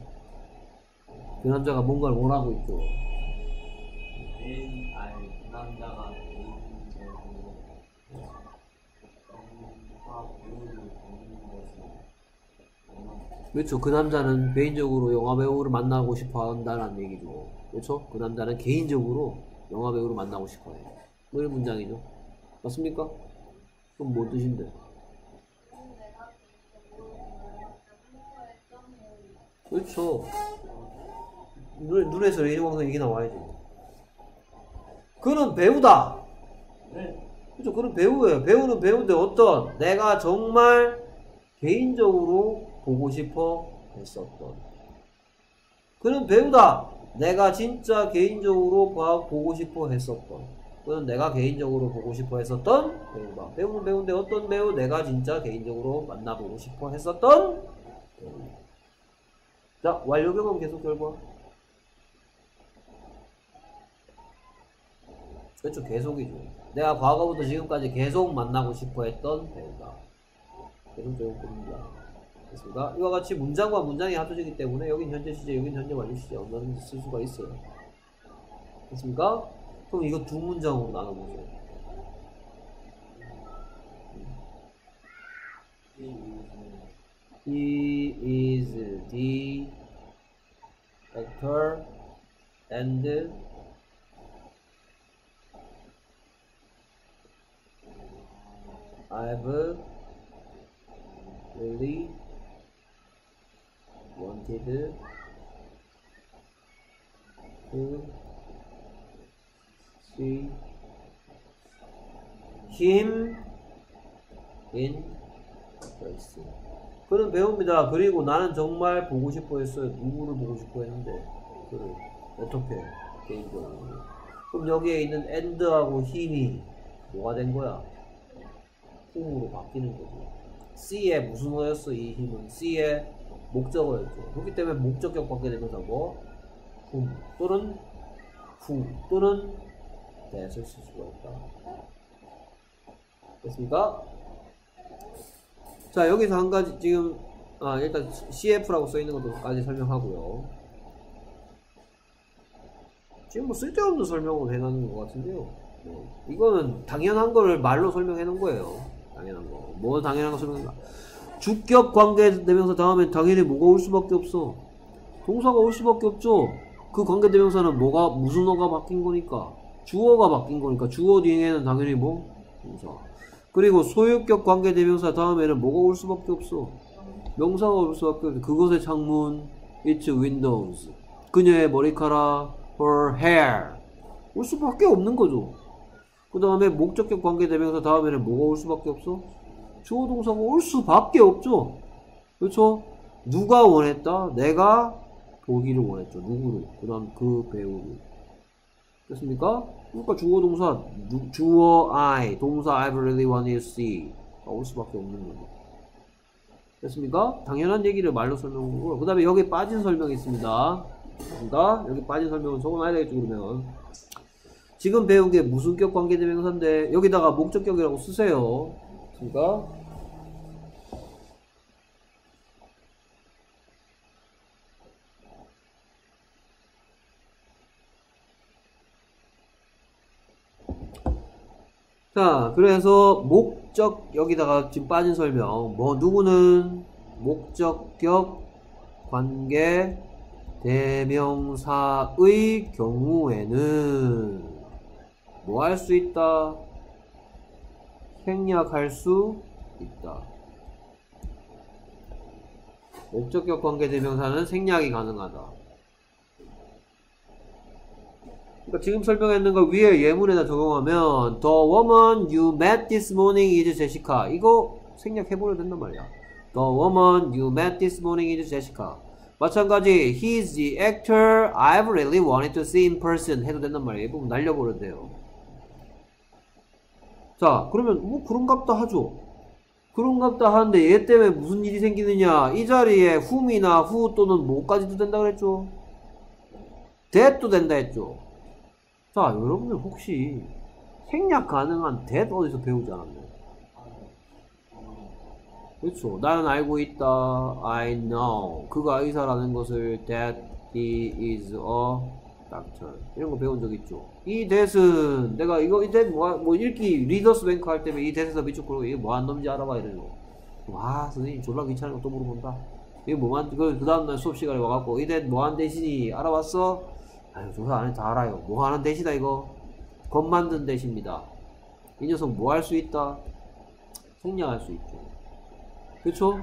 그 남자가 뭔가를 원하고 있죠. 그 남자가 개인적으로 영화 배우를 보는 것을 원한다. 그렇죠. 그 남자는 개인적으로 영화 배우를 만나고 싶어 한다는 얘기죠. 그렇죠. 그 남자는 개인적으로 영화 배우를 만나고 싶어 해요. 뭐 이런 문장이죠. 맞습니까? 그럼 뭐 뜻인데? 그렇죠. 눈, 눈에서 일광성 얘기 나와야지. 그는 배우다. 네. 그죠? 그는 배우예요. 배우는 배우인데 어떤 내가 정말 개인적으로 보고 싶어 했었던. 그는 배우다. 내가 진짜 개인적으로 봐- 보고 싶어 했었던. 그는 내가 개인적으로 보고 싶어 했었던 배우다. 배우는 배우인데 어떤 배우? 내가 진짜 개인적으로 만나보고 싶어 했었던. 자, 완료 경험 계속 결과. 그렇죠, 계속이죠. 내가 과거부터 지금까지 계속 만나고 싶어 했던 배우다. 계속 배울 겁니다. 됐습니다. 이와 같이 문장과 문장이 합쳐지기 때문에 여긴 현재 시제, 여긴 현재 완료 시제 언제든지 쓸 수가 있어요. 됐습니까? 그럼 이거 두 문장으로 나눠보죠. He is the actor and I've really wanted to see him in person. 그는 배우입니다. 그리고 나는 정말 보고 싶어 했어요. 누구를 보고 싶어 했는데, 그를 어떻게 개인적으로. 그럼 여기에 있는 and하고 힘이 뭐가 된 거야? whom으로 바뀌는 거죠. C의 무슨 어였어? 이 힘은 C의 목적어였죠. 그렇기 때문에 목적격 받게 되면서 뭐 whom 또는 who 또는 that을 쓸 수가 있다. 됐습니까? 자 여기서 한 가지 지금 아 일단 CF라고 써 있는 것도까지 설명하고요. 지금 뭐 쓸데없는 설명을 해놓은 것 같은데요. 뭐, 이거는 당연한 거를 말로 설명해 놓은 거예요. 당연한 거. 뭐 당연한 거 설명해 주격 관계 대명사 다음엔 당연히 뭐가 올 수밖에 없어. 동사가 올 수밖에 없죠. 그 관계 대명사는 뭐가 무슨 어가 바뀐 거니까 주어가 바뀐 거니까 주어 뒤에는 당연히 뭐 동사. 그리고 소유격 관계대명사 다음에는 뭐가 올 수밖에 없어? 명사가 올 수밖에 없어. 그것의 창문, its windows. 그녀의 머리카락, her hair. 올 수밖에 없는 거죠. 그 다음에 목적격 관계대명사 다음에는 뭐가 올 수밖에 없어? 주어 동사가 올 수밖에 없죠. 그렇죠? 누가 원했다? 내가 보기를 원했죠. 누구를? 그 다음 그 배우를. 됐습니까? 그러니까 주어 동사 누- 주어 I 동사 I really want to see 가올 수밖에 없는 거죠. 됐습니까? 당연한 얘기를 말로 설명하고 그 다음에 여기 빠진 설명이 있습니다. 그러니까 여기 빠진 설명은 적어놔야 되겠죠 그러면 지금 배운 게 무슨 격 관계대명사인데 여기다가 목적격이라고 쓰세요. 그러니까 자, 그래서 목적 여기다가 지금 빠진 설명. 뭐 누구는 목적격 관계 대명사의 경우에는 뭐 할 수 있다? 생략할 수 있다. 목적격 관계 대명사는 생략이 가능하다. 그러니까 지금 설명했는 걸 위에 예문에다 적용하면 The woman you met this morning is Jessica 이거 생략해버려도 된단 말이야 The woman you met this morning is Jessica 마찬가지 He's the actor I've really wanted to see in person 해도 된단 말이야 이 부분 날려버려도 돼요 자 그러면 뭐 그런갑다 하죠 그런갑다 하는데 얘 때문에 무슨 일이 생기느냐 이 자리에 whom이나 who 또는 뭐까지도 된다 그랬죠 that도 된다 했죠 자, 여러분들 혹시 생략 가능한 that 어디서 배우지 않았나요? 그렇죠. 나는 알고 있다. I know. 그가 의사라는 것을 that he is a doctor. 이런 거 배운 적 있죠. 이 that은 내가 이거 이 that 뭐, 뭐 읽기 리더스 뱅크 할 때면 이 that에서 밑줄 그고 이게 뭐한 놈인지 알아봐 이러는 거. 와 선생님 졸라 귀찮은 거 또 물어본다. 이게 뭐만 그, 그 다음날 수업 시간에 와갖고 이 that 뭐한 대신이 알아봤어? 아유 조사 안에 다 알아요. 뭐 하는 대시다 이거? 겁 만든 대시입니다. 이 녀석 뭐 할 수 있다? 생략할 수 있죠. 그렇죠?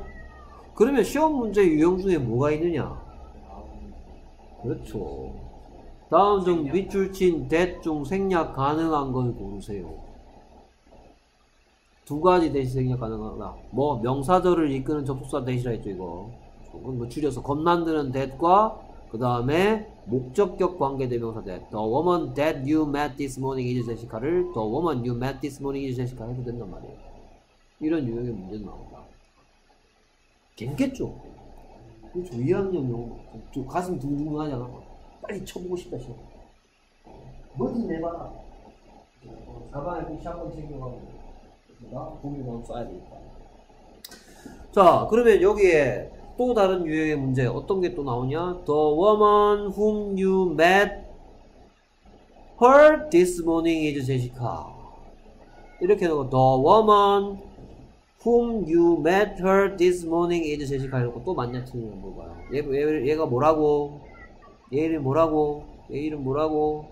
그러면 시험 문제 유형 중에 뭐가 있느냐? 그렇죠. 다음 중 밑줄 친 that 중 생략 가능한 걸 고르세요. 두 가지 대시 생략 가능하다. 뭐 명사절을 이끄는 접속사 대시라 했죠 이거. 그건 뭐 줄여서 겁 만드는 that과 그 다음에 목적격 관계대명사 that. The woman that you met this morning is Jessica를 The woman you met this morning is Jessica 해도 된단 말이에요. 이런 유형의 문제는 나온다. 괜겠죠? 그렇죠. 2학년 영어 좀 가슴 둥둥하잖아. 빨리 쳐보고 싶다 싶어. 뭐든 내봐라. 가방에 꼭 샷건 챙겨가고 나 공유만 써야 되니까. 자, 그러면 여기에 또 다른 유형의 문제 어떤 게 또 나오냐? The woman whom you met her this morning is Jessica. 이렇게 해놓고 The woman whom you met her this morning is Jessica 이러고 또 맞냐 틀리냐 물어봐요. 얘, 얘, 얘가 뭐라고? 얘 이름 뭐라고? 얘 이름 뭐라고?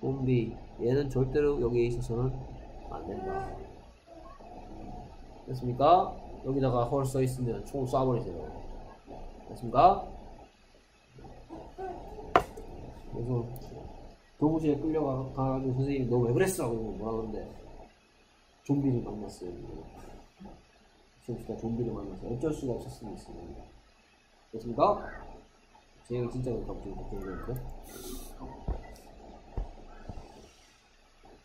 봄비 얘는 절대로 여기에 있어서는 안 된다. 됐습니까? 여기다가 헐 써있으면 총 쏴버리세요. 됐습니까? 그래서 교무실에 끌려가가지고 선생님이 너 왜 그랬어? 뭐라 그러는데 좀비를 만났어요. 시험시다 좀비를 만나서 어쩔 수가 없었습니다. 됐습니까? 제 얘기 진짜 갑자기 걱정되는데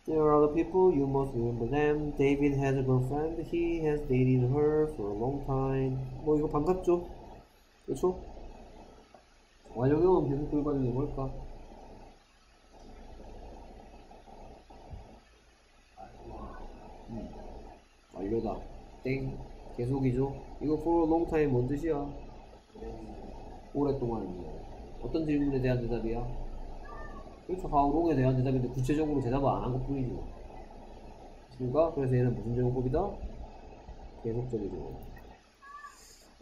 There are other people, you must remember them. David has a girlfriend. He has dated her for a long time. 뭐 이거 반갑죠? 그렇죠? 완료형은 계속 불가능이 뭘까? 음, 완료다. 땡. 계속이죠? 이거 for a long time 뭔 뜻이야? 오랫동안이요. 어떤 질문에 대한 대답이야? 그렇죠. long에 대한 대답인데 구체적으로 대답을 안 한 것 뿐이죠. 맞습니까? 그래서 얘는 무슨 제공법이다? 계속적이죠.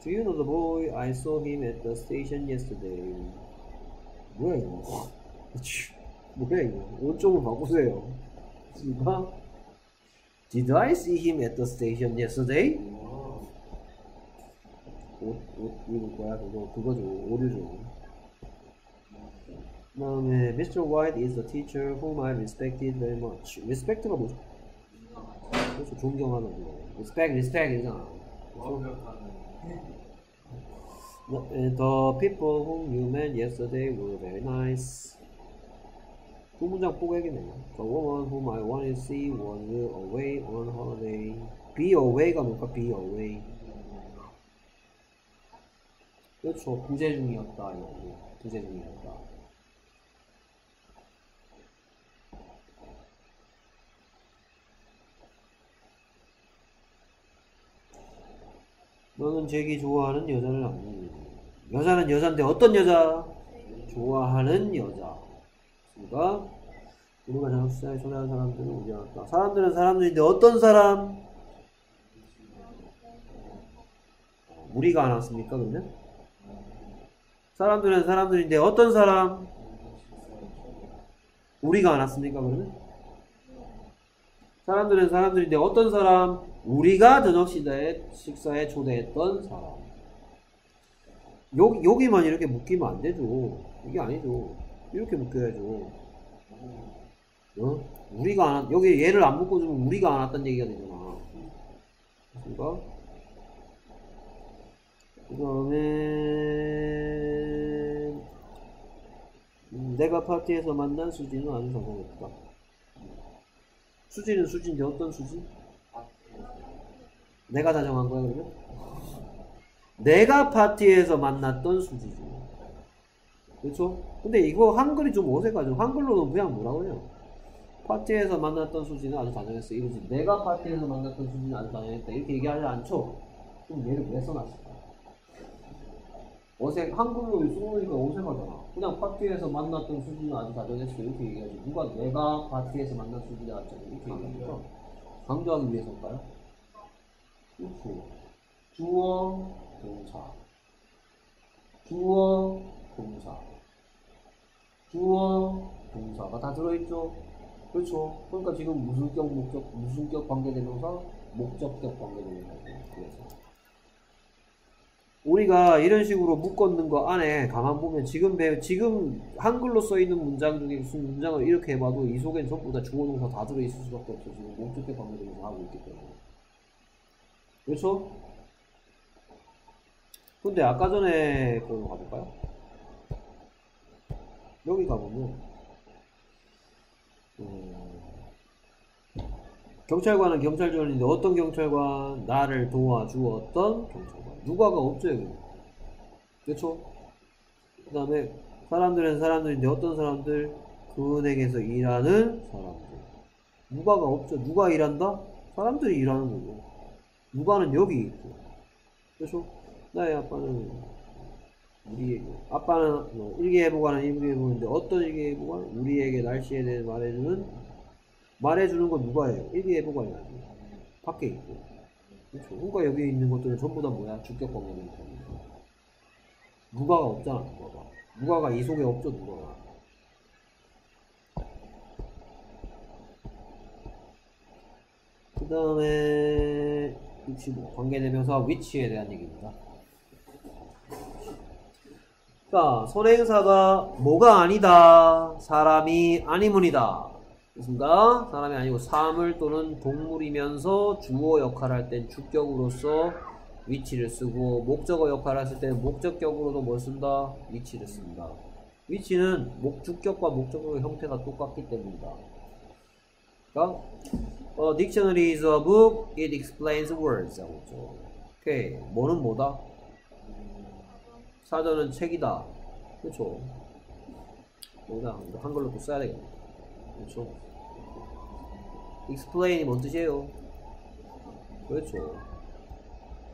Do you know the boy? I saw him at the station yesterday. 뭐야 이거? 뭐야 이거? 오쪽으로 바꾸세요. 맞습니까? Did I see him at the station yesterday? 어. 옷, 옷 입을 거야 그거 그거죠 오류죠 그 다음에 Mr. White is a teacher whom I respected very much. Respect가 뭐죠? 그렇죠 존경하는 거. Respect, respect이잖아. the people whom you met yesterday were very nice. 두 문장 뽀개기네요. The woman whom I wanted to see was away on holiday. Be away가 뭘까? Be away. 그렇죠. 부재 중이었다. 이거. 부재 중이었다. 너는 제기 좋아하는 여자를 아니. 여자는 여자인데 어떤 여자? 좋아하는 여자. 그러니까 우리가 장학사에 초대한 사람들은 오지 않았다. 사람들은 사람들인데 어떤 사람? 우리가 안 왔습니까 그러면? 사람들은 사람들인데 어떤 사람? 우리가 안 왔습니까 그러면? 사람들은 사람들인데 어떤 사람? 우리가 저녁 식사에, 식사에 초대했던 사람. 여기, 여기만 이렇게 묶이면 안 되죠. 이게 아니죠. 이렇게 묶여야죠. 어? 우리가 안, 왔- 여기 얘를 안 묶어주면 우리가 안 왔다는 얘기가 되잖아. 그니까 그 다음에, 음, 내가 파티에서 만난 수지는 아주 성공했다. 수지는 수지인데 어떤 수지? 내가 다 정한 거야 그러면? 내가 파티에서 만났던 수지지. 그렇죠? 근데 이거 한글이 좀 어색하죠. 한글로는 그냥 뭐라고 해요? 파티에서 만났던 수지는 아주 다정했어. 이러지. 내가 파티에서 만났던 수지는 아주 다정했다. 이렇게 얘기하지 않죠? 그럼 얘를 왜 써놨을까? 어색, 한글로 써놓으니까 어색하잖아. 그냥 파티에서 만났던 수지는 아주 다정했어. 이렇게 얘기하지. 누가 내가 파티에서 만난 수지는 아주 다정했어. 이렇게 얘기하니까. 강조하기 위해서일까요? 그렇죠. 주어, 동사. 주어, 동사. 주어, 동사가 다 들어있죠? 그렇죠. 그러니까 지금 무슨격, 목적, 무슨격 관계대명사, 목적격 관계대명사. 그래서. 우리가 이런 식으로 묶었는 거 안에 가만 보면 지금 배 지금 한글로 써 있는 문장 중에 무슨 문장을 이렇게 해봐도 이 속엔 전부 다 주어 동사 다 들어 있을 수밖에 없어 지금 목적격 관계대명사 하고 있기 때문에 그렇죠? 근데 아까 전에 그거 가볼까요? 여기 가보면 음, 경찰관은 경찰관인데 어떤 경찰관? 나를 도와주었던 경찰관 누가가 없죠 여기 그렇죠? 그 다음에 사람들은 사람들인데 어떤 사람들? 그 은행에서 일하는 사람들 누가가 없죠 누가 일한다? 사람들이 일하는 거고 누가는 여기 있고 그렇죠? 나의 아빠는 우리에게 아빠는 뭐 일기예보관은 일기예보인데 어떤 일기예보관? 우리에게 날씨에 대해 말해주는 말해주는 건 누가 해요? 일기예보관이 아니에요 밖에 있고 그렇죠? 그러니까 여기 있는 것들은 전부 다 뭐야? 주격 관계니까 누가가 없잖아 누가가 누가가 이 속에 없죠 누가가 그 다음에 65 관계대명사 위치에 대한 얘기입니다. 자, 선행사가 뭐가 아니다. 사람이 아니문이다. 됐습니까? 사람이 아니고 사물 또는 동물이면서 주어 역할을 할 땐 주격으로서 위치를 쓰고 목적어 역할을 했을 때는 목적격으로도 뭘 쓴다? 위치를 씁니다. 위치는 목주격과 목적어의 형태가 똑같기 때문이다. 그러니까 어, dictionary is a book. It explains words. 하고 있죠. 오케이. 뭐는 뭐다? 사전은 책이다. 그렇죠. 여기다 한글로 또 써야 되겠네. 그렇죠. explain이 뭔 뜻이에요? 그렇죠.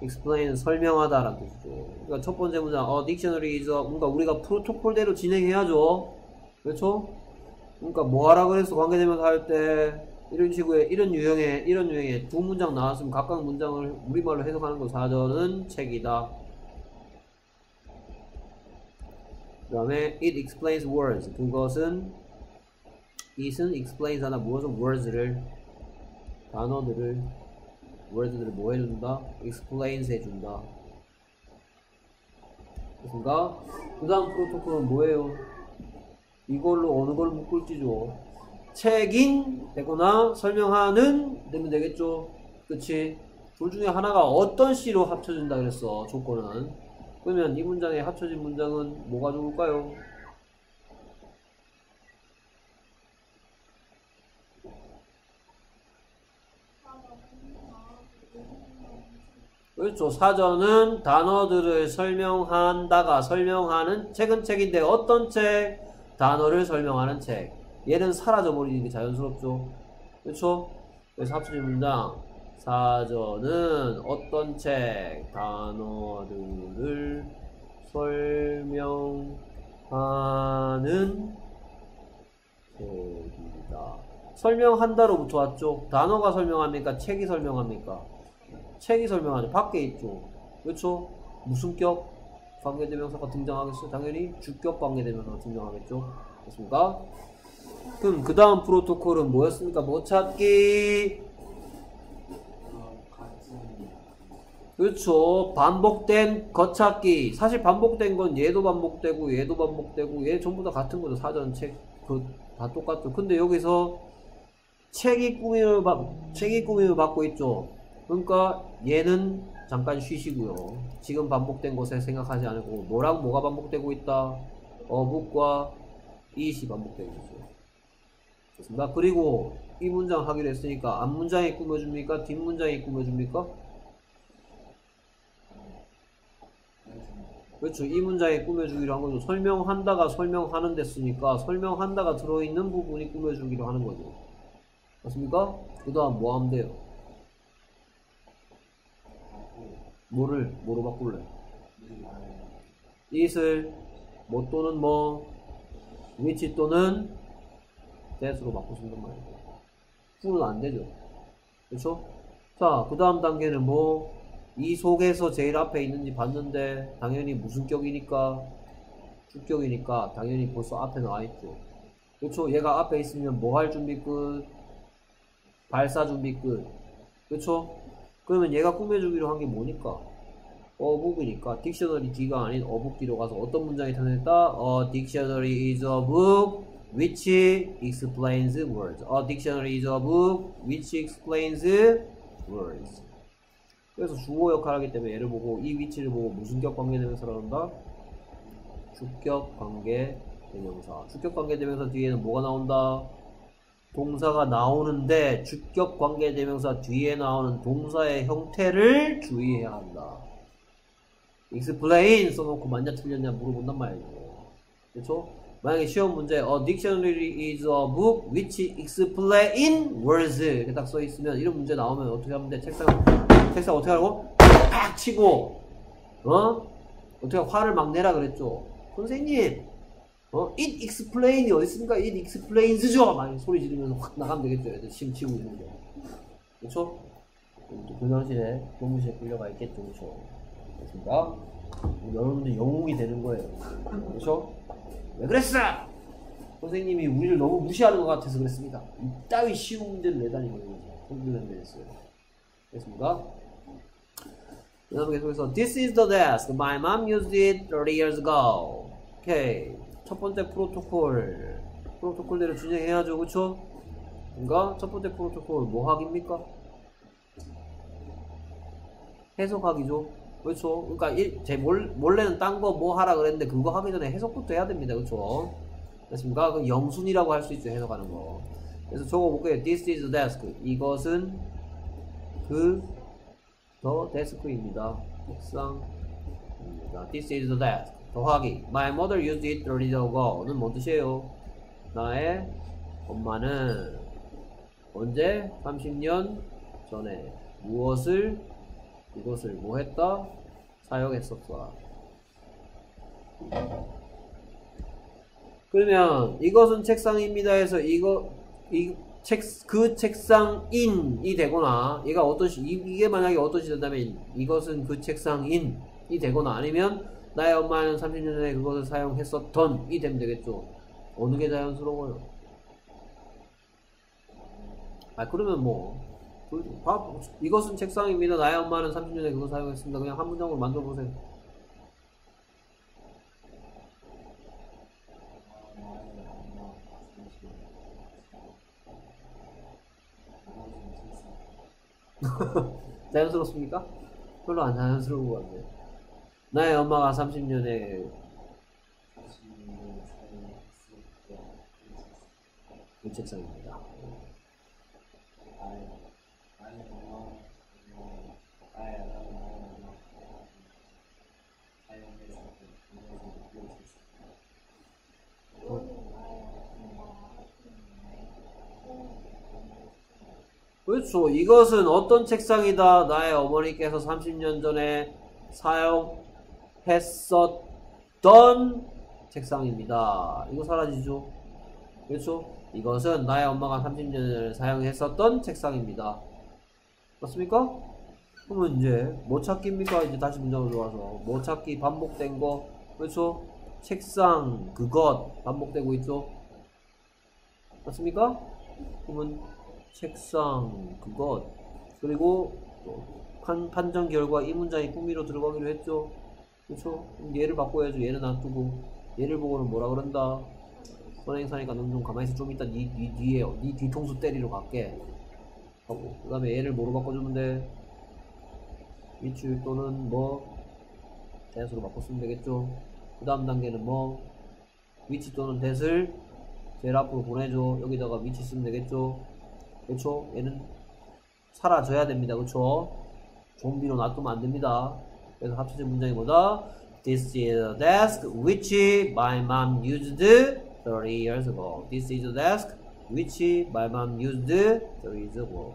explain은 설명하다라는 뜻이죠. 그러니까 첫 번째 문장, 어, dictionary is a, 뭔가 우리가 프로토콜대로 진행해야죠. 그렇죠? 그러니까 뭐 하라 그래서 관계되면서 할 때 이런 식의 이런 유형의 이런 유형의 두 문장 나왔으면 각각 문장을 우리말로 해석하는 거 사전은 책이다. 그 다음에 it explains words 그것은 it은 explains 하나 무엇은 words를 단어들을 word들을 뭐 해준다? explains 해준다. 됐습니까? 그 다음 프로토콜은 뭐예요? 이걸로 어느 걸 묶을지죠. 책인 되거나 설명하는 되면 되겠죠. 그치? 둘 중에 하나가 어떤 시로 합쳐진다 그랬어. 조건은. 그러면 이 문장에 합쳐진 문장은 뭐가 좋을까요? 그렇죠. 사전은 단어들을 설명한다가 설명하는 책은 책인데 어떤 책? 단어를 설명하는 책. 얘는 사라져버리는 게 자연스럽죠. 그렇죠? 그래서 합쳐진 문장. 사전은 어떤 책? 단어들을 설명하는 책이다. 설명한다로부터 왔죠. 단어가 설명합니까? 책이 설명합니까? 책이 설명하는 밖에 있죠. 그렇죠? 무슨 격 관계대명사가 등장하겠어? 당연히 주격 관계대명사가 등장하겠죠. 됐습니까? 그럼 그 다음 프로토콜은 뭐였습니까? 뭐 찾기? 그렇죠. 반복된 거찾기. 사실 반복된 건 얘도 반복되고 얘도 반복되고 얘 전부 다 같은 거죠. 사전 책. 그 다 똑같죠. 근데 여기서 책이 꾸밈을 받 책이 꾸밈을 받고 있죠. 그러니까 얘는 잠깐 쉬시고요. 지금 반복된 것에 생각하지 않고 뭐랑 뭐가 반복되고 있다. 어묵과 이시 반복되고 있죠. 좋습니다. 그리고 이 문장 하기로 했으니까 앞 문장이 꾸며줍니까? 뒷 문장이 꾸며줍니까? 그렇죠. 이 문장에 꾸며주기로 한 거죠. 설명한다가 설명하는 됐으니까 설명한다가 들어있는 부분이 꾸며주기로 하는 거죠. 맞습니까? 그 다음 뭐 하면 돼요? 뭐를 뭐로 바꿀래? it을 뭐 또는 뭐 which 또는 that으로 바꾸신단 말이에요. who는 안 되죠. 그렇죠? 자, 그 다음 단계는 뭐 이 속에서 제일 앞에 있는지 봤는데 당연히 무슨 격이니까 주격이니까 당연히 벌써 앞에 나와 있죠. 그렇죠? 얘가 앞에 있으면 뭐 할 준비 끝? 발사 준비 끝. 그렇죠? 그러면 얘가 꾸며주기로 한 게 뭐니까? 어북이니까 딕셔너리 D가 아닌 어북 D로 가서 어떤 문장이 탄생했다? A dictionary is a book which explains words. A dictionary is a book which explains words. 그래서 주어 역할을 하기 때문에 얘를 보고 이 위치를 보고 무슨 격 관계대명사라고 한다? 주격 관계대명사. 주격 관계대명사 뒤에는 뭐가 나온다? 동사가 나오는데 주격 관계대명사 뒤에 나오는 동사의 형태를 주의해야 한다. explain 써놓고 맞냐 틀렸냐 물어본단 말이죠. 그렇죠? 만약에 시험 문제 A dictionary is a book which explain words 이렇게 딱 써 있으면 이런 문제 나오면 어떻게 하면 돼? 책상 책상 어떻게 하고? 팍 치고 어? 어떻게 화를 막 내라 그랬죠? 선생님 어? it explain이 어디 있습니까? it explains죠? 막 소리 지르면서 확 나가면 되겠죠. 애들 심 치고 있는데 그렇죠? 또 교장실에 교무실에 끌려가 있겠죠. 그렇죠? 됐습니다. 여러분들 영웅이 되는 거예요. 그렇죠? 왜 그랬어? 선생님이 우리를 너무 무시하는 것 같아서 그랬습니다. 이따위 쉬운 문제를 내다니고 성질을 냈어요. 됐습니까? 그 다음에 계속해서 This is the desk. My mom used it 30 years ago. 오케이. 첫 번째 프로토콜. 프로토콜대로 진행해야죠. 그쵸? 그러니까 첫 번째 프로토콜 뭐 하기입니까? 해석하기죠. 그렇죠. 그러니까 일, 제 몰, 몰래는 딴 거 뭐 하라 그랬는데 그거 하기 전에 해석부터 해야 됩니다. 그렇죠? 됐습니까? 그 영순이라고 할 수 있죠. 해석하는 거. 그래서 적어 볼게요. This is desk. 이것은 그 더 데스크입니다. 책상입니다. This is the desk. 더하기. My mother used it 30 years ago는 뭔 뜻이에요? 나의 엄마는 언제? 30년 전에 무엇을 이것을 뭐 했다? 사용했었다. 그러면 이것은 책상입니다 해서 이거 이 책 그 책상인이 되거나 얘가 어떤 시 이- 이게 만약에 어떤 시 된다면 이것은 그 책상인이 되거나 아니면 나의 엄마는 30년 전에 그것을 사용했었던이 되면 되겠죠. 어느 게 자연스러워요? 아 그러면 뭐 그, 밥, 이것은 책상입니다. 나의 엄마는 30년에 그거 사용했습니다. 그냥 한 문장으로 만들어 보세요. 자연스럽습니까? 별로 안 자연스러운 것 같네요. 나의 엄마가 30년에 이 책상입니다. 그렇죠. 이것은 어떤 책상이다. 나의 어머니께서 30년 전에 사용했었던 책상입니다. 이거 사라지죠. 그렇죠. 이것은 나의 엄마가 30년을 사용했었던 책상입니다. 맞습니까? 그러면 이제 뭐 찾기입니까? 이제 다시 문장으로 들어와서 뭐 찾기 반복된 거 그렇죠? 책상 그것 반복되고 있죠? 맞습니까? 그러면 책상 그것 그리고 또 판, 판정 결과 이 문장이 꾸미로 들어가기로 했죠? 그렇죠? 얘를 바꿔야죠. 얘는 놔두고 얘를 보고는 뭐라 그런다? 선행사니까 넌 좀 가만히 있어 좀 이따 니, 니 뒤에 니 뒤통수 때리러 갈게 하고 그 다음에 얘를 뭐로 바꿔주면 돼? 위치 또는 뭐? 대수로 바꿔쓰면 되겠죠. 그 다음 단계는 뭐? 위치 또는 대을 제일 앞으로 보내줘. 여기다가 위치 쓰면 되겠죠. 그렇죠? 얘는 사라져야 됩니다. 그렇죠? 좀비로 놔두면 안 됩니다. 그래서 합쳐진 문장이 뭐다? This is a desk which my mom used 30 years ago. This is a desk which my mom used 30 years ago.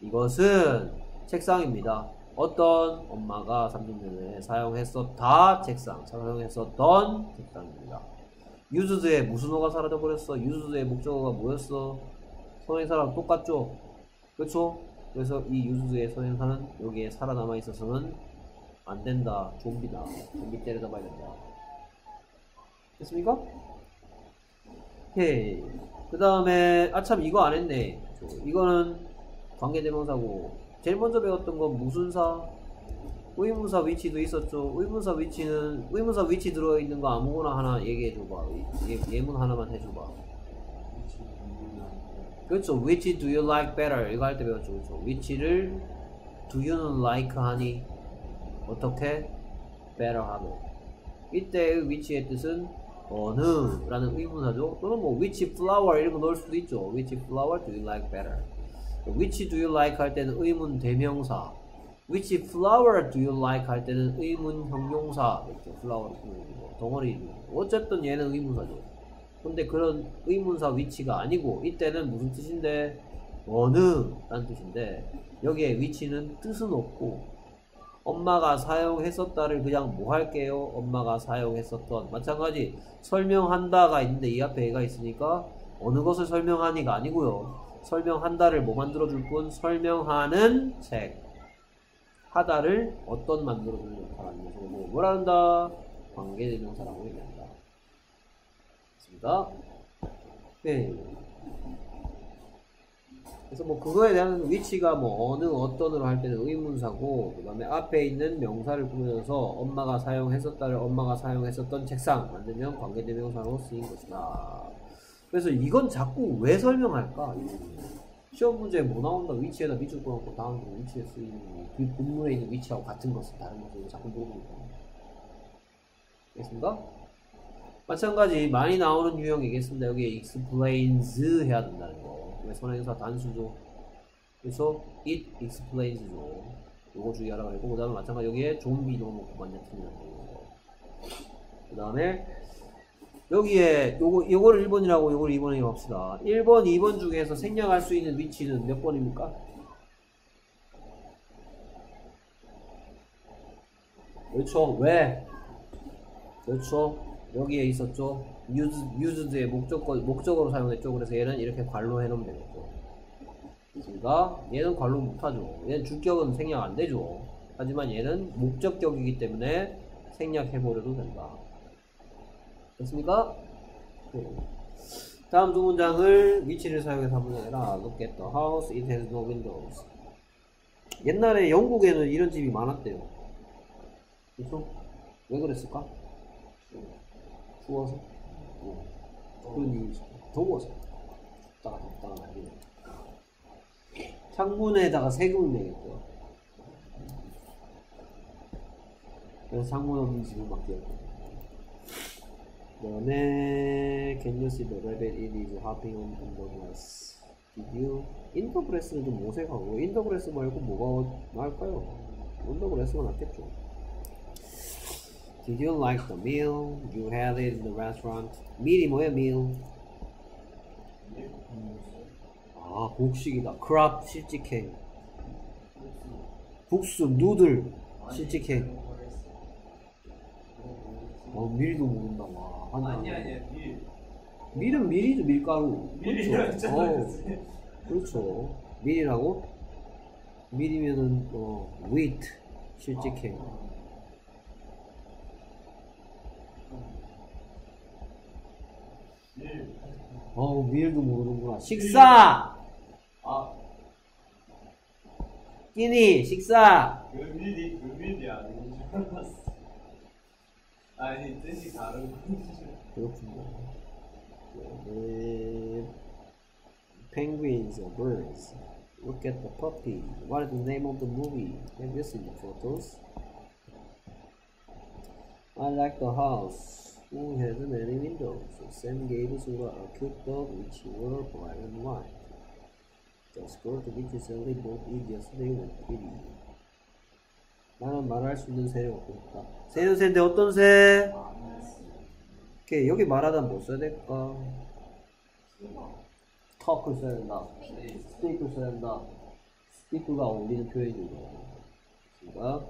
이것은 책상입니다. 어떤 엄마가 30년에 사용했었다 책상, 사용했었던 책상입니다. used의 무슨 어가 사라져 버렸어? used의 목적어가 뭐였어? 선행사랑 똑같죠? 그렇죠? 그래서 이 used의 선행사는 여기에 살아남아 있어서는 안 된다. 좀비다. 좀비 때려 잡아야 된다. 됐습니까? 오케이. 그 다음에, 아, 참, 이거 안 했네. 저, 이거는 관계대명사고. 제일 먼저 배웠던 건 무슨사? 의문사 위치도 있었죠. 의문사 위치는, 의문사 위치 들어있는 거 아무거나 하나 얘기해줘봐. 예, 예문 하나만 해줘봐. 그렇죠. Which do you like better? 이거 할 때 배웠죠. 그렇죠. which를 do you는 like 하니 어떻게? better 하고. 이때의 which의 뜻은 어느 라는 의문사죠. 또는 뭐 which flower 이런 거 넣을 수도 있죠. which flower do you like better? which do you like 할 때는 의문 대명사. which flower do you like 할 때는 의문 형용사. 이렇게 flower 뭐 덩어리. 어쨌든 얘는 의문사죠. 근데 그런 의문사 위치가 아니고 이때는 무슨 뜻인데 어느 라는 뜻인데 여기에 위치는 뜻은 없고 엄마가 사용했었다를 그냥 뭐 할게요? 엄마가 사용했었던 마찬가지 설명한다가 있는데 이 앞에 애가 있으니까 어느 것을 설명하니가 아니고요 설명한다를 뭐 만들어줄 뿐 설명하는 책 하다를 어떤 만들어주는 역할을 하는 뭐 뭐라 한다? 관계대명사라고 얘기한다 있습니다 네. 그래서 뭐 그거에 대한 위치가 뭐 어느 어떤으로 할 때는 의문사고 그 다음에 앞에 있는 명사를 꾸며서 엄마가 사용했었다를 엄마가 사용했었던 책상 만들면 관계대명사로 쓰인 것이다. 그래서 이건 자꾸 왜 설명할까? 시험 문제에 뭐 나온다 위치에다 밑줄 끊었고 다음 거 위치에 쓰이는 그 본문에 있는 위치하고 같은 것은 다른 것을 자꾸 물어보니까 알겠습니까? 마찬가지 많이 나오는 유형이겠습니다. 여기에 explains 해야 된다는 거. 왜 선행사 단수죠. 그래서 it explains죠. 요거 주의하라 그랬고 그 다음에 마찬가지 여기에 좀비 거 완전 틀린다는 거. 그 다음에 여기에 요거 요거를 1번이라고 요거를 2번이라고 합시다. 1번, 2번 중에서 생략할 수 있는 위치는 몇 번입니까? 그렇죠. 왜? 그렇죠. 여기에 있었죠. Use, used의 목적어, 목적어로 사용했죠. 그래서 얘는 이렇게 관로 해놓으면 되겠죠. 그러니까 얘는 관로 못하죠. 얘는 주격은 생략 안 되죠. 하지만 얘는 목적격이기 때문에 생략해버려도 된다. 됐습니까? 네. 다음 두 문장을 위치를 사용해서 한번 해라. Look at the house. It has no windows. 옛날에 영국에는 이런 집이 많았대요. 그렇죠? 왜 그랬을까? 추워서? 이유 있어. 더워서. 덥다가 덥다가 말이야. 창문에다가 세금을 내겠대요. 그래서 창문 없는 집을 맡겼고. 그 다음에 Can you see the rabbit? It is hopping on the grass. Did you? 인더그레스는 좀 모색하고 인더그레스 말고 뭐가 나을까요? 인더그레스가 낫겠죠. Did you like the meal? You had it in the restaurant. meal이 뭐야 meal? 아 곡식이다. 크랍 실직행. 국수 누들 실직행. 어 밀도 모른다 와. 한 아니 아니야 밀 밀은 밀이죠 밀가루. 밀이라 그렇죠. 어, 그렇죠. 밀이라고? 밀이면은 어 wheat 실직행. 밀 어 밀도 모르는구나. 식사. 아, 끼니 식사. 그 밀이 그 밀이 아닌 줄 알았어 아니 뜻이 다른 건지 그렇군요. 네. Penguins or birds. Look at the puppy. What is the name of the movie? Have you seen the photos? I like the house. Who has many windows? Sam gave Sura a cute dog which were black and white. The skirt which Sally bought it yesterday was pretty. 나는 말할 수 있는 갖고 있다. 새는 새인데 어떤 새? 오케이 여기 말하다 뭐 써야 될까? talk를 써야 된다. speak를 써야 된다. speak가 어울리는 표현이고. 그러니까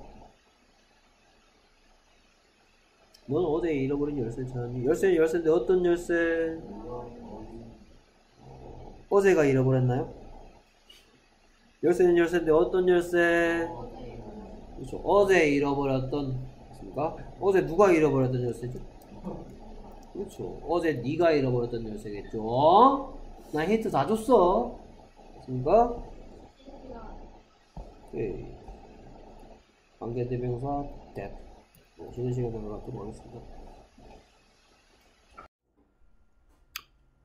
넌 어제 잃어버린 열쇠 찾았니? 열쇠는 열쇠인데 어떤 열쇠? 어제가 잃어버렸나요? 열쇠는 열쇠인데 어떤 열쇠? 그렇죠. 어제 잃어버렸던 그렇습니까? 어제 누가 잃어버렸던 열쇠죠? 그렇죠. 어제 네가 잃어버렸던 열쇠겠죠. 나 힌트 다 줬어. 맞습니까? 오케이. 관계대명사 that. 뭐, 쉬는 시간에 들어가도록 하겠습니다.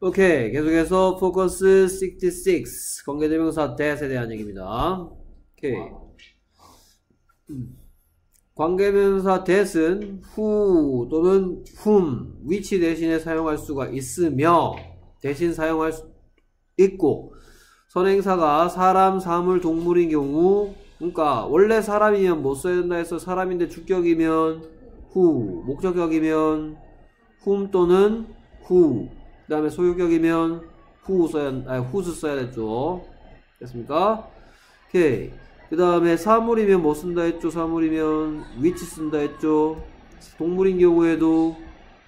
오케이. 계속해서 포커스 66. 관계대명사 that에 대한 얘기입니다. 오케이. 음. 관계명사 that은 who 또는 whom, which 대신에 사용할 수가 있으며 대신 사용할 수 있고 선행사가 사람, 사물, 동물인 경우 그러니까 원래 사람이면 뭐 써야 된다 해서 사람인데 주격이면 who, 목적격이면 whom 또는 who 그 다음에 소유격이면 who 써야 아니 whose 써야 됐죠 됐습니까? 오케이 그 다음에 사물이면 뭐 쓴다 했죠? 사물이면 which 쓴다 했죠? 동물인 경우에도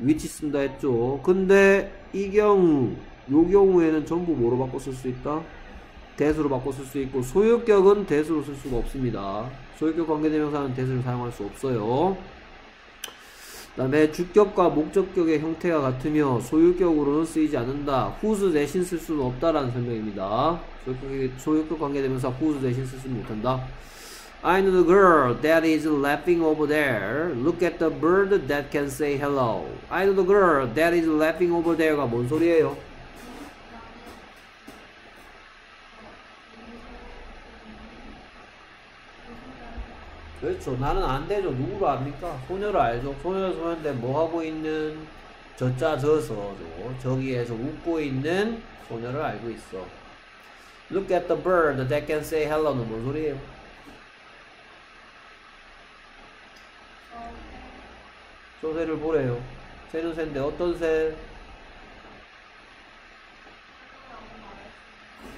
which 쓴다 했죠? 근데 이 경우 요 경우에는 전부 뭐로 바꿔 쓸 수 있다? 대수로 바꿔 쓸 수 있고 소유격은 대수로 쓸 수가 없습니다. 소유격 관계대명사는 대수를 사용할 수 없어요. 그 다음에 주격과 목적격의 형태가 같으며 소유격으로는 쓰이지 않는다. 후수 대신 쓸 수는 없다라는 설명입니다. 소유격, 소유격 관계대명사 후수 대신 쓸 수는 못한다. I know the girl that is laughing over there. Look at the bird that can say hello. I know the girl that is laughing over there가 뭔 소리예요? 그렇죠. 나는 안 되죠. 누구를 압니까? 소녀를 알죠. 소녀 소녀인데 뭐 하고 있는 저자 저서죠. 저기에서 웃고 있는 소녀를 알고 있어. Look at the bird that can say hello는 뭔 소리예요? 저 새를 보래요. 새는 새인데 어떤 새?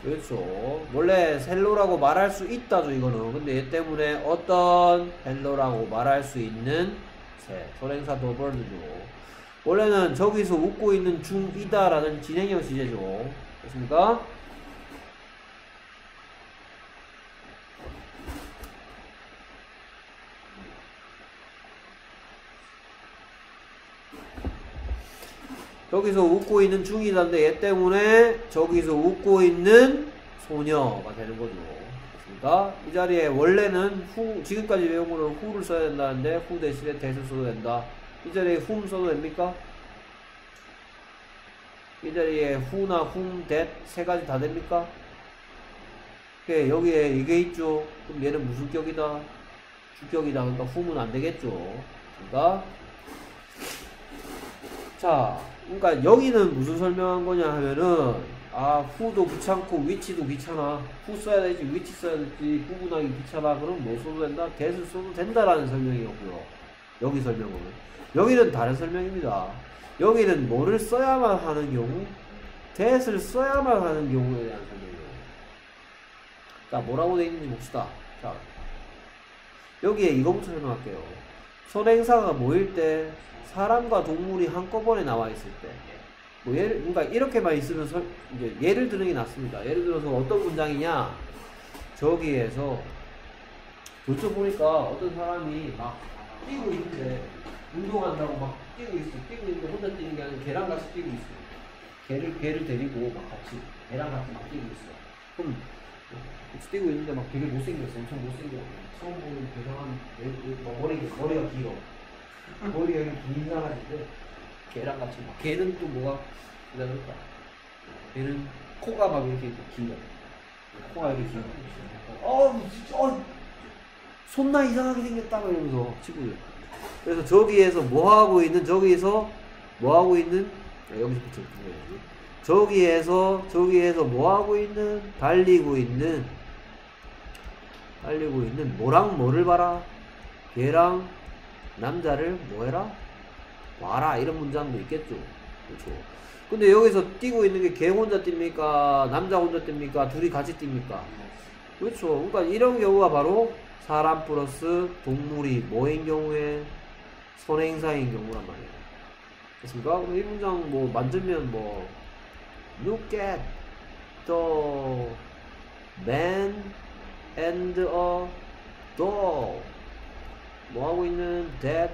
그렇죠. 원래 헬로라고 말할 수 있다죠, 이거는. 근데 얘 때문에 어떤 헬로라고 말할 수 있는 새. 선행사 더벌드죠. 원래는 저기서 웃고 있는 중이다라는 진행형 시제죠. 됐습니까? 여기서 웃고 있는 중이다인데 얘 때문에 저기서 웃고 있는 소녀가 되는 거죠. 그러니까 이 자리에 원래는 후 지금까지 외운 거는 후를 써야 된다는데 후 대신에 대를 써도 된다. 이 자리에 훔 써도 됩니까? 이 자리에 후나 훔, 대세 가지 다 됩니까? 예, 여기에 이게 있죠. 그럼 얘는 무슨 격이다? 주격이다. 그러니까 훔은 안 되겠죠. 그러니까 자, 그러니까 여기는 무슨 설명한 거냐 하면은 아 후도 귀찮고 위치도 귀찮아. 후 써야 되지 위치 써야 되지 구분하기 귀찮아. 그럼 뭐 써도 된다? 대을 써도 된다라는 설명이었고요. 여기 설명은 여기는 다른 설명입니다. 여기는 뭐를 써야만 하는 경우, 대을 써야만 하는 경우에 대한 설명이에요. 자, 뭐라고 되어 있는지 봅시다. 자, 여기에 이거부터 설명할게요. 선행사가 모일 때 사람과 동물이 한꺼번에 나와 있을 때, 뭐 예를, 그러니까 이렇게만 있으면 설, 이제 예를 드는 게 낫습니다. 예를 들어서 어떤 문장이냐, 저기에서 저쪽 보니까 어떤 사람이 막 뛰고 있는데 운동한다고 막 뛰고 있어. 뛰고 있는데 혼자 뛰는 게 아니라 걔랑 같이 뛰고 있어. 걔를 걔를 데리고 막 같이 걔랑 같이 막 뛰고 있어. 그럼 뛰고 있는데 막 되게 못생겼어. 엄청 못생겨. 처음 보는 대상한 머리 머리가 길어. 머리가 이렇게 긴 사람인데 걔랑 같이 막 걔는 또 뭐가 기다릴까? 걔는 코가 막 이렇게 길어. 코가 이렇게 길어. 어, 진짜, 어, 손나 이상하게 생겼다 막 이러면서 치고요. 그래서 저기에서 뭐 하고 있는 저기에서 뭐 하고 있는 아, 여기서부터 해야지. 저기에서 저기에서 뭐 하고 있는? 달리고 있는. 달리고 있는 뭐랑 뭐를 봐라? 걔랑 남자를 뭐해라? 와라. 이런 문장도 있겠죠. 그렇죠. 근데 여기서 뛰고 있는 게 걔 혼자 뜁니까? 남자 혼자 뜁니까? 둘이 같이 뜁니까? 그렇죠. 그러니까 이런 경우가 바로 사람 플러스 동물이 뭐인 경우에 선행사인 경우란 말이에요. 됐습니까? 그럼 이 문장 뭐 만들면 뭐 Look at the man and a dog 뭐 하고 있는 that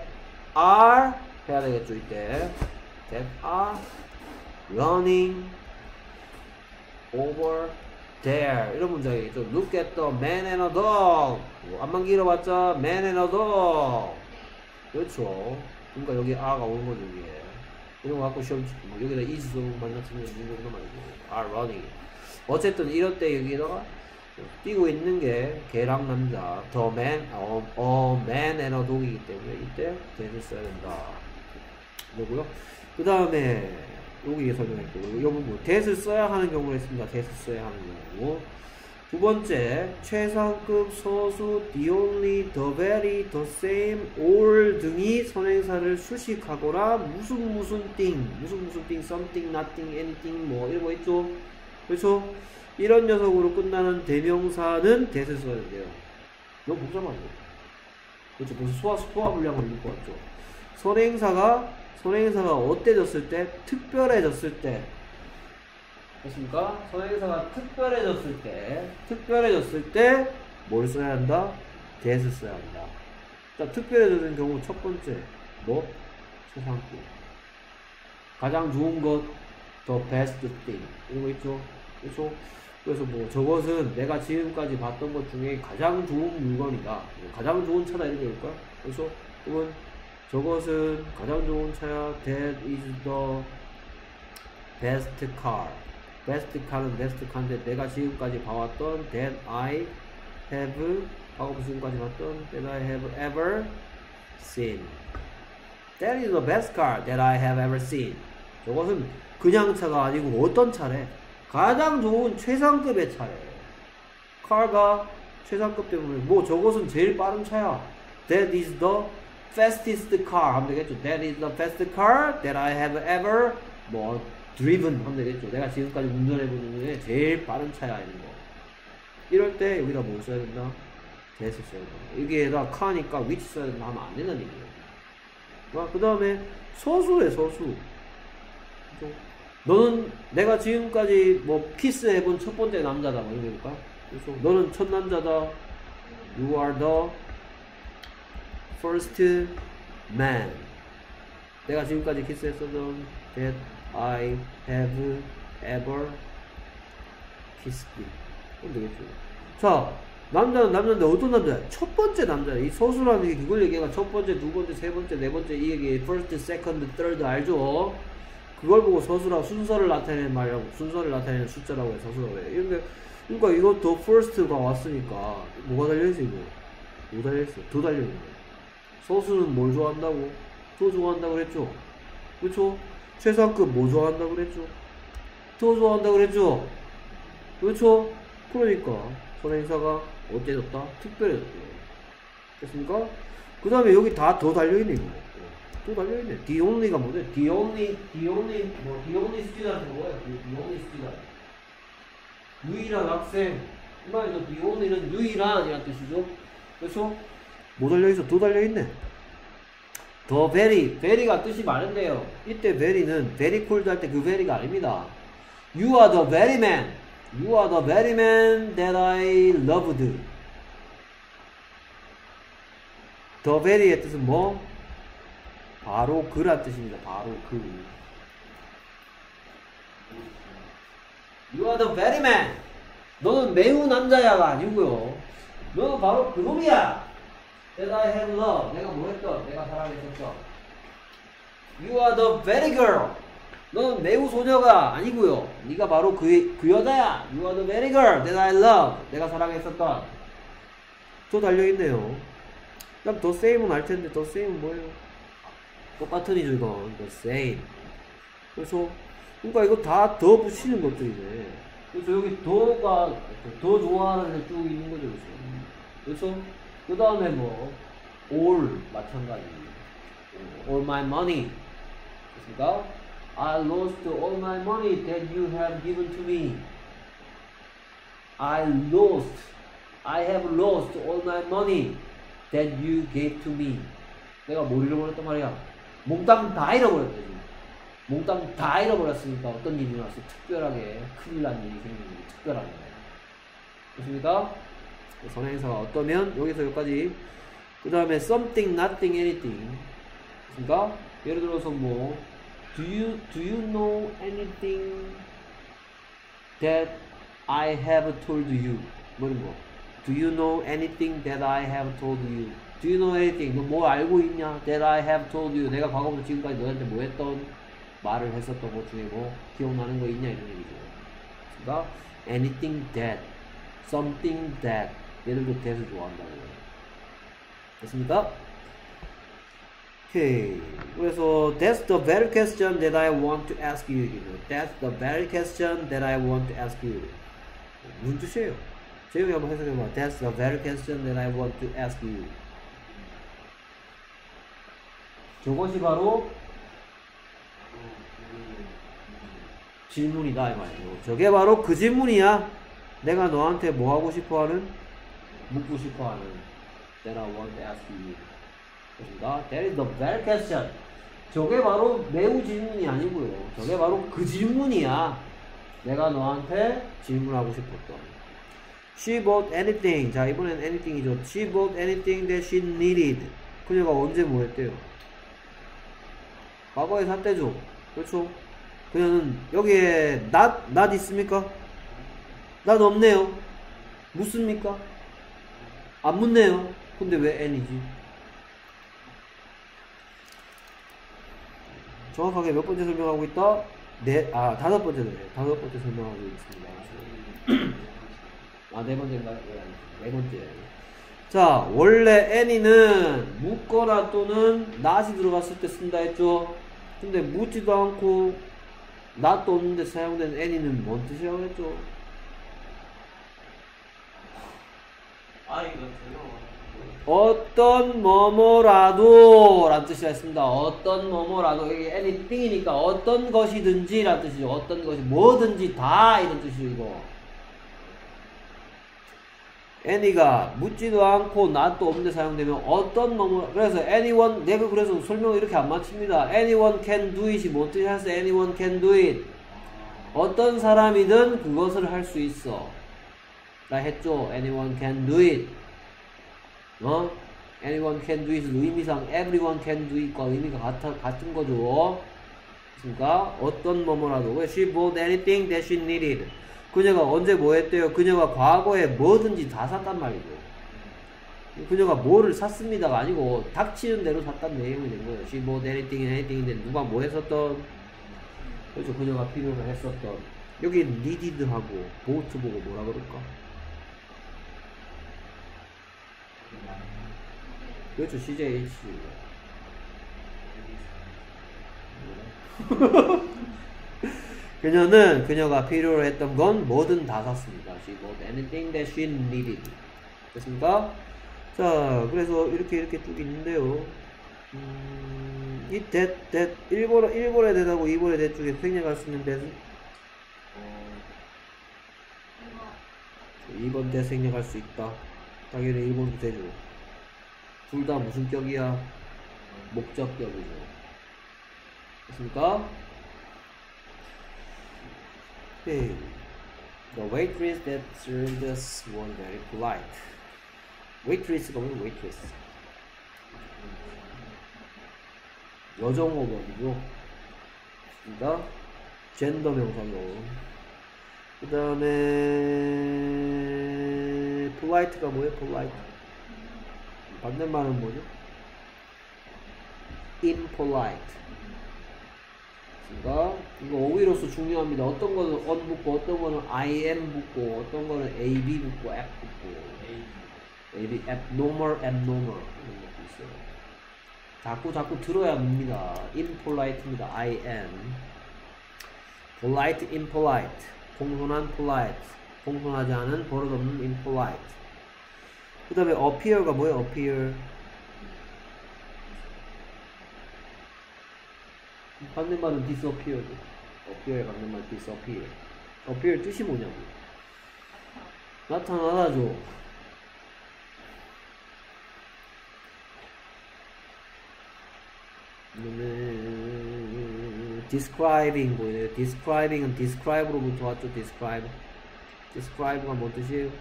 are 해야 되겠죠 이때 that are running over there 이런 문장이겠죠 look at the man and a dog 뭐 안만 길어봤자 man and a dog 그렇죠 그러니까 여기 are가 오는 거죠 여기에 이런 거 갖고 시험 치고 뭐 여기다 is 만났으면 거 말이고 are running. 어쨌든 이럴 때 여기다가 뛰고 있는 게 개랑 남자 and a dog이기 때문에 이때 that을 써야 된다. 그러고요. 그 다음에 여기 설명했고 이 부분. 뭐 that을 써야 하는 경우를 했습니다. that을 써야 하는 경우 두 번째 최상급 서수 the only the very the same all 등이 선행사를 수식하거나 무슨 무슨 thing 무슨 무슨 thing something nothing anything 뭐 이런 거 있죠? 그렇죠? 이런 녀석으로 끝나는 대명사는 that을 써야 돼요. 너무 복잡하죠 그렇죠? 무슨 소화 소화 분량을 읽을 것 같죠. 선행사가 선행사가 어때졌을 때 특별해졌을 때 됐습니까? 선행사가 특별해졌을 때, 특별해졌을 때, 뭘 써야 한다? that을 써야 한다. 자, 특별해졌는 경우 첫 번째, 뭐? 최상급. 가장 좋은 것, the best thing. 이런 거 있죠? 그렇죠? 그래서 뭐, 저것은 내가 지금까지 봤던 것 중에 가장 좋은 물건이다. 가장 좋은 차다, 이런 거일까? 그렇죠? 그러면, 저것은 가장 좋은 차야. That is the best car. 베스트 카는 베스트 카인데 내가 지금까지 봐왔던 that I have 하고 지금까지 봤던 that I have ever seen That is the best car that I have ever seen 저것은 그냥 차가 아니고 어떤 차래? 가장 좋은 최상급의 차래 car가 최상급 때문에 뭐 저것은 제일 빠른 차야 That is the fastest car 하면 되겠죠 That is the fast car that I have ever 뭐 driven 하면 되겠죠. 내가 지금까지 운전해본 중에 제일 빠른 차야 이런 거. 이럴 때 여기다 뭘 써야 된다? that을 써야 된다. 여기에다 car니까 which 써야 된다 하면 안 된다는 얘기예요. 그 다음에 서수에 서수. 그죠? 너는 내가 지금까지 뭐 키스해본 첫 번째 남자다 뭐 이런 거니까. 그래서 너는 첫 남자다. You are the first man. 내가 지금까지 키스했었던 that I have ever kissed you. 되겠죠. 자, 남자는 남자인데 어떤 남자야? 첫 번째 남자야. 이 서술하는 게 그걸 얘기가 첫 번째, 두 번째, 세 번째, 네 번째 이 얘기 first, second, third 알죠? 그걸 보고 서술하고 순서를 나타내는 말이라고 순서를 나타내는 숫자라고 해 서술하고 해. 근데 그러니까 이거 더 first가 왔으니까 뭐가 달려있어 이거? 뭐 달려있어? 더 달려있는 거야. 서술은 뭘 좋아한다고? 더 좋아한다고 그랬죠? 그렇죠? 최상급 뭐 좋아한다고 그랬죠? 더 좋아한다고 그랬죠? 그렇죠? 그러니까 선행사가 어때졌다? 특별해졌대요. 됐습니까? 그 다음에 여기 다 더 달려있네 이거. 또 달려있네. The only가 뭐죠? The only, the only, 뭐 The only student은 뭐예요? The, the only student. 유일한 학생. 이 말이죠. The only는 유일한 이란 뜻이죠. 그렇죠? 뭐 달려있어? 더 달려있네. 더 very, very가 뜻이 많은데요. 이때 very는 very cold 할때그 very가 아닙니다. You are the very man. You are the very man that I loved. The very의 뜻은 뭐? 바로 그란 뜻입니다. 바로 그. You are the very man. 너는 매우 남자야가 아니고요. 너는 바로 그 놈이야. That I have loved. 내가 뭐 했던? 내가 사랑했었던. You are the very girl. 너는 매우 소녀가 아니고요. 네가 바로 그, 그 여자야. You are the very girl that I love. 내가 사랑했었던. 또 달려있네요. 그럼 더 same은 알 텐데 더 same은 뭐예요? 똑같은 이죠 이건 the same. 그래서 그러니까 이거 다 더 붙이는 것들이네. 그래서 여기 더가 더 좋아하는 애 쭉 있는 거죠. 그래서 그 다음에 뭐 all 마찬가지. all my money. 그러니까 I lost all my money that you have given to me. I lost. I have lost all my money that you gave to me. 내가 뭘 잃어버렸단 말이야? 몽땅 다 잃어버렸대. 지금. 몽땅 다 잃어버렸으니까 어떤 일이 일어났어? 특별하게 큰일 난 일이 생긴 일이 특별하게. 됐습니까? 선행사가 어떠면 여기서 여기까지 그 다음에 something, nothing, anything 그러니까 예를 들어서 뭐 do you, do you know anything that I have told you 뭐 이런 거 do you know anything that I have told you do you know anything 너 뭐 알고 있냐 that I have told you 내가 과거부터 지금까지 너한테 뭐 했던 말을 했었던 것 중에 뭐 기억나는 거 있냐 이런 얘기죠 그러니까 anything that something that 예를 들어 that을 좋아한다고 됐습니까? 오케이 그래서 that's the very question that I want to ask you that's the very question that I want to ask you 무슨 뜻이에요? 재영이 한번 해석해봐 that's the very question that I want to ask you 저것이 바로 질문이다 이 말이에요 저게 바로 그 질문이야 내가 너한테 뭐 하고 싶어 하는 묻고 싶어 하는 that I want to ask you 그렇습니다. That is the very question. 저게 바로 매우 질문이 아니고요. 저게 바로 그 질문이야. 내가 너한테 질문하고 싶었던. She bought anything. 자, 이번엔 anything이죠. She bought anything that she needed. 그녀가 언제 뭐 했대요? 과거에 샀대죠. 그렇죠? 그녀는 여기에 not, not 있습니까? not 없네요. 묻습니까? 안 묻네요. 근데 왜 n이지? 정확하게 몇 번째 설명하고 있다? 네, 아, 다섯 번째네. 다섯 번째 설명하고 있습니다. 아, 네 번째인가요? 네, 네 번째. 자, 원래 any는 묻거나 또는 not이 들어갔을 때 쓴다 했죠? 근데 묻지도 않고 not도 없는데 사용된 any는 뭔 뜻이라고 했죠? 아 이거 들 어. 어떤 뭐뭐라도 라는 뜻이라 했습니다. 어떤 뭐뭐라도 이게 anything이니까 어떤 것이든지 라는 뜻이죠. 어떤 것이 뭐든지 다 이런. 이거. any가 묻지도 않고 not도 없는데 사용되면 어떤 뭐뭐 그래서 anyone 내가 그래서 설명을 이렇게 안 마칩니다. anyone can do it이 뭔 뜻이 하세요? anyone can do it. 어떤 사람이든 그것을 할 수 있어. 라 했죠. anyone can do it. 어? anyone can do it. 의미상 everyone can do it과 의미가 같아, 같은 거죠. 그러니까? 어떤 뭐뭐라도. 왜 she bought anything that she needed. 그녀가 언제 뭐 했대요? 그녀가 과거에 뭐든지 다 샀단 말이죠. 그녀가 뭐를 샀습니다가 아니고 닥치는 대로 샀다는 내용이 된 거예요. She bought anything anything인데 누가 뭐 했었던. 그렇죠. 그녀가 필요로 했었던. 여기 needed하고 bought 보고 뭐라 그럴까 그렇죠 CJH 그녀는 그녀가 필요로 했던 건 뭐든 다 샀습니다. She bought anything that she needed. 됐습니까? 자, 그래서 이렇게 이렇게 쭉 있는데요. 음, 이 that, that, 1번에, 1번에 대하고 2번에 대 중에 생략할 수 있는 대는 이거 2번 대 생략할 수 있다. 당연히 1번도 되죠. 둘 다 무슨 격이야? 목적격이죠. 됐습니까? Okay. The waitress that served us was very polite. waitress가 뭐야? waitress. 여정 어법이죠. 그러니까 젠더 명사죠. 그 다음에 polite가 뭐예요? polite. 반대말은 뭐죠? impolite. 그러니까 이거 어휘로서 중요합니다. 어떤 거는 on 붙고 어떤 거는 I am 붙고 어떤 거는 A, B 붙고 F 붙고 A, B, abnormal, abnormal 이런 것도 있어요. 자꾸 자꾸 들어야 합니다. impolite입니다. I am polite, impolite 공손한 polite 공손하지 않은 버릇없는 impolite 그 다음에 appear가 뭐예요? appear 반대말은 disappear appear의 반대말 disappear appear 뜻이 뭐냐고 나타나다죠 그다음에 describing 뭐예요? describing은 describe로부터 왔죠 describe describe가 뭔 뜻이에요?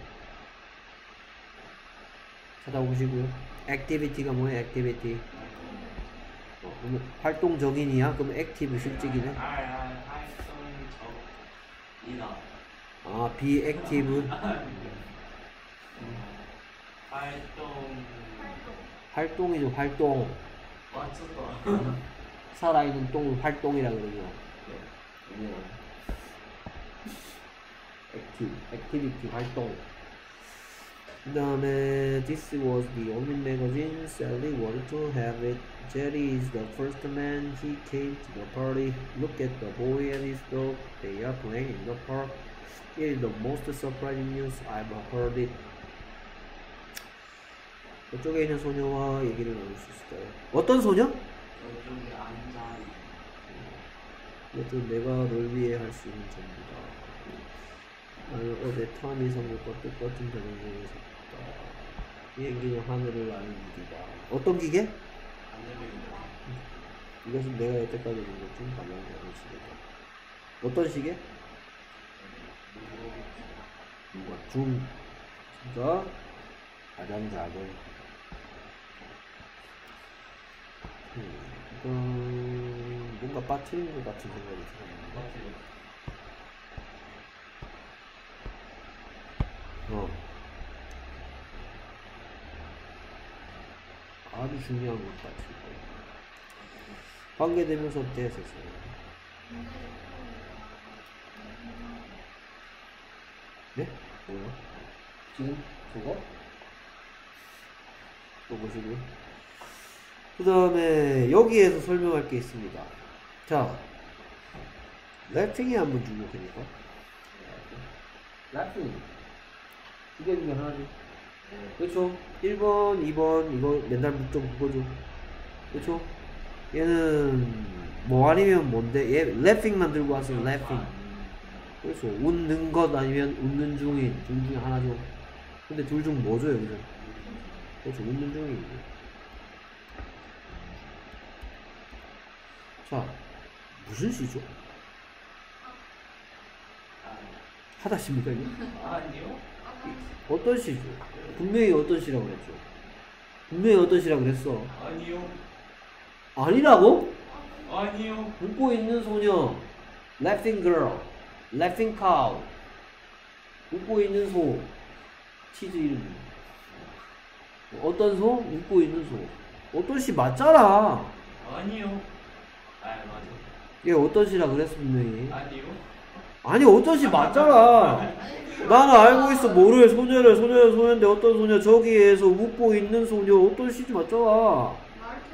찾아보시고요 activity가 뭐예요? activity 어, 그러면 활동적인이야? 그럼 active 실직이네 아, active 활동 활동이죠 활동 맞췄다. 살아있는 똥을 활동이라 그러죠 네. active, activity 활동 그 다음에 This was the only magazine Sally wanted to have it Jerry is the first man He came to the party Look at the boy and his dog They are playing in the park It is the most surprising news I've heard it 저쪽에 있는 소녀와 얘기를 나눌 수 있을까요? 어떤 소녀? 저쪽에 앉아 여튼 내가 널 위해 할 수 있는 전부다. 나는 어제 타미 성국과 똑같은 전형에 섰 다. 비행기는 하늘을 나는 일이다. 어떤 기계? 이것은 내가 여태까지 본 것 중 가장 작은 시계다. 어떤 시계? 누가 중. 진짜 가장 작은. 음, 이건 뭔가 빠트린 것 같은 생각이 들었는데. 어. 아주 중요한 것 같을 거예요. 관계대명사 대에서 네? 뭐요? 지금 그거? 또 보시고요. 그 다음에 여기에서 설명할 게 있습니다. 자, 랩핑이 한번 주목해볼까? 랩핑. 이게 중에 하나죠. 그렇죠. 1번, 2번, 이거 맨날 묻던 그거죠. 그렇죠. 얘는 뭐 아니면 뭔데? 얘 랩핑만 들고 왔어요. 랩핑. 그렇죠. 웃는 것 아니면 웃는 중인 둘 중에 하나죠. 근데 둘 중 뭐죠, 여기서? 그렇죠. 웃는 중인. 자, 무슨 시죠? 하다 십니까, 이게? 아니요. 어떤 시죠? 분명히 어떤 시라고 그랬죠? 분명히 어떤 시라고 그랬어? 아니요. 아니라고? 아, 아니요. 웃고 있는 소녀 laughing girl laughing cow 웃고 있는 소 치즈 이름 어떤 소? 웃고 있는 소 어떤 시 맞잖아 아니요. 아 맞아. 얘 어떤 시라 그랬어 분명히 아니요. 아니 어떤 시 맞잖아 나는 알고 있어 뭐를 소녀를 소녀를 소녀인데 어떤 소녀 저기에서 웃고 있는 소녀 어떤 시지 맞잖아 말투가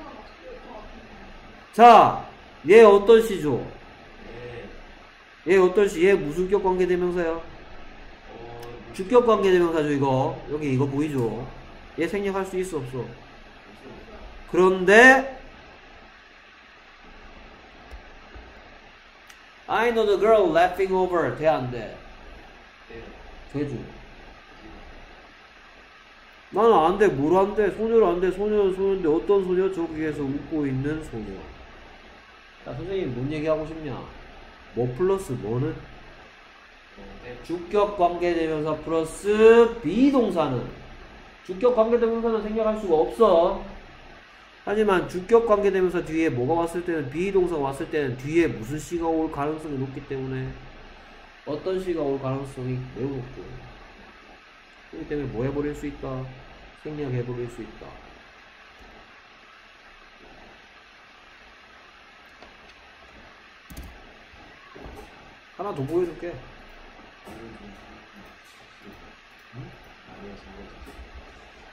맞을 것 같은데. 자, 얘 어떤 시죠? 네. 얘 어떤 시? 얘 무슨 격 관계 대명사야? 어. 주격 관계 대명사죠, 이거. 여기 이거 보이죠? 얘 생략할 수 있어, 없어? 그런데, I know the girl laughing over. 돼, 안 돼? 네. 되죠. 나는 안 돼, 뭘 안 돼? 소녀를 안 돼, 소녀는 소녀인데 어떤 소녀? 저기에서 웃고 있는 소녀. 자, 선생님, 뭔 얘기하고 싶냐? 뭐 플러스 뭐는? 네. 주격 관계대명사 플러스 비동사는 주격 관계대명사는 생략할 수가 없어. 하지만 주격 관계대명사 뒤에 뭐가 왔을 때는 비동사가 왔을 때는 뒤에 무슨 시가 올 가능성이 높기 때문에 어떤 시가 올 가능성이 매우 높고 그렇기 때문에 뭐 해버릴 수 있다? 생략해버릴 수 있다. 하나 더 보여줄게.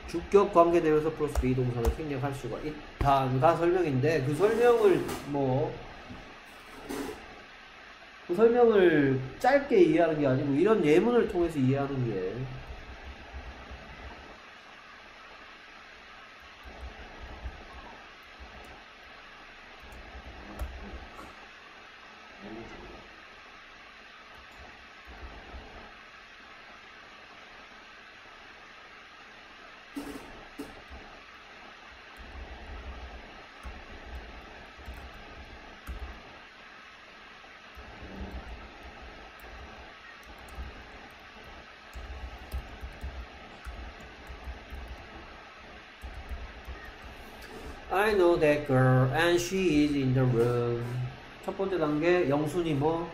주격 관계되면서 플러스 비동사는 생략할 수가 있다가 설명인데 그 설명을 뭐 그 설명을 짧게 이해하는 게 아니고 이런 예문을 통해서 이해하는 게 I know that girl and she is in the room. 첫 번째 단계 영순이 뭐?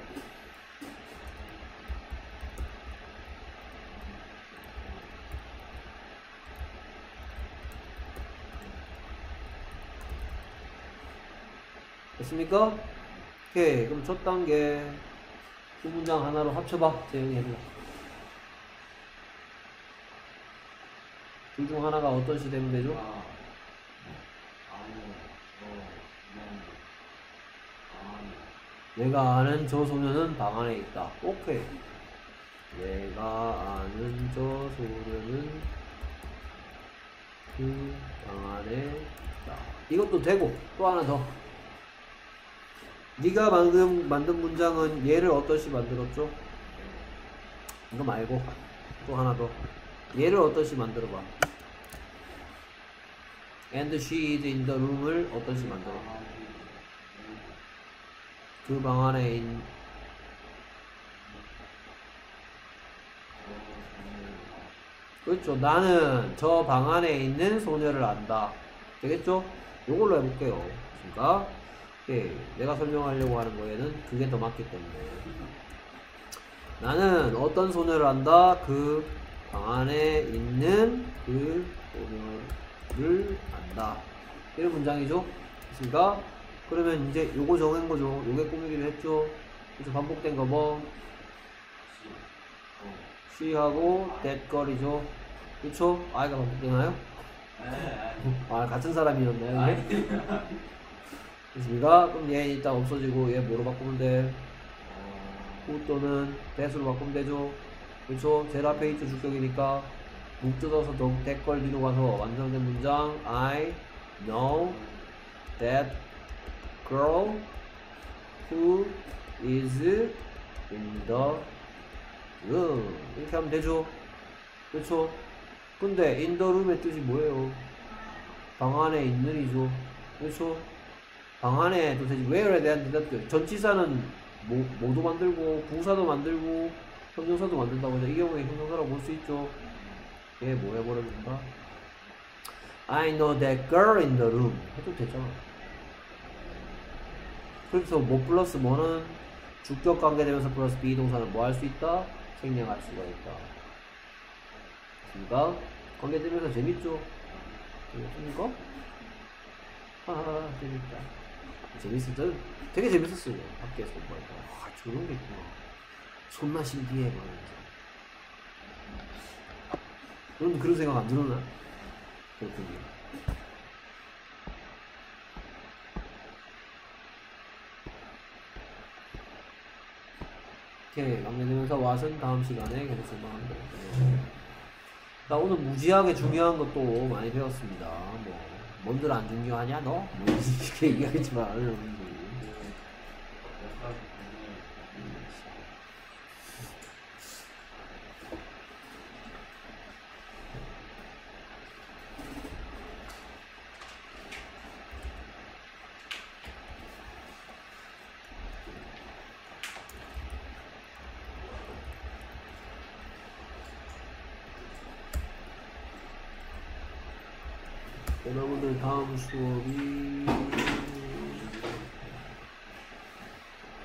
됐습니까? 오케이 그럼 첫 단계 두 문장 하나로 합쳐봐 재영이 해봐 둘중 하나가 어떤 시 되면 되죠? 네. 내가 아는 저 소녀는 방 안에 있다. 오케이. 내가 아는 저 소녀는 그 방 안에 있다. 이것도 되고 또 하나 더. 네가 방금 만든 문장은 얘를 어떠시 만들었죠? 이거 말고 또 하나 더. 얘를 어떠시 만들어봐. And she is in the room을 어떠시 만들어? 그 방 안에 있, 그렇죠. 나는 저 방 안에 있는 소녀를 안다. 되겠죠? 요걸로 해볼게요. 그러니까 예, 내가 설명하려고 하는 거에는 그게 더 맞기 때문에 나는 어떤 소녀를 안다. 그 방 안에 있는 그 소녀를 안다. 이런 문장이죠. 됐습니까? 그러면 이제 요거 정한 거죠. 요게 꾸미기로 했죠. 그래서 반복된 거 뭐? she하고 that girl이죠. 그쵸? 아이가 반복되나요? 아, 같은 사람이었나요? 이게? 됐습니까? 그럼 얘 일단 없어지고 얘 뭐로 바꾸면 돼? 후 또는 that으로 바꾸면 되죠. 그쵸? 제일 앞에 있죠. 주격이니까. 묵 뜯어서 girl 뒤로 가서 완성된 문장. I know that girl who is in the room. 이렇게 하면 되죠? 그렇죠? 근데 in the room의 뜻이 뭐예요? 방 안에 있는 이죠. 그렇죠? 방 안에도 되지 where에 대한 대답도 전치사는 모, 모두 만들고 부사도 만들고 형용사도 만든다고 해서 이 경우에 형용사라고 볼 수 있죠 얘 뭐 해 버려준다 I know that girl in the room 해도 되잖아 그래서 뭐 플러스 뭐는 주격 관계되면서 플러스 비동사는 뭐 할 수 있다? 생략할 수가 있다. 그러니까 관계되면서 재밌죠? 재밌습니까? 아 재밌다. 재밌었죠? 되게 재밌었어요. 공부할 때. 아 저런 게 있구나. 존나 신기해 말하면서. 여러분 그런 생각 안 들었나? 그렇군요. 오케이 관계되면서 왓은 다음 시간에 계속 되겠고요. 나 오늘 무지하게 중요한 것도 많이 배웠습니다. 뭐 뭔들 안 중요하냐 너? 뭐 이렇게 얘기하겠지만 여러분들이. 여러분들 다음 수업이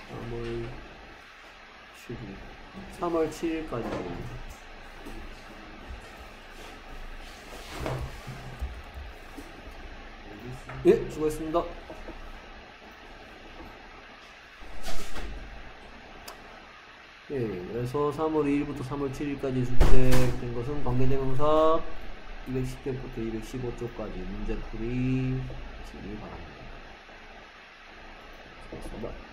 3월 7일. 3월 7일까지 예 수고했습니다. 예 그래서 3월 2일부터 3월 7일까지 숙제된 것은 관계대명사 210쪽부터 215쪽까지 문제풀이 하시기 바랍니다. 수고하셨습니다.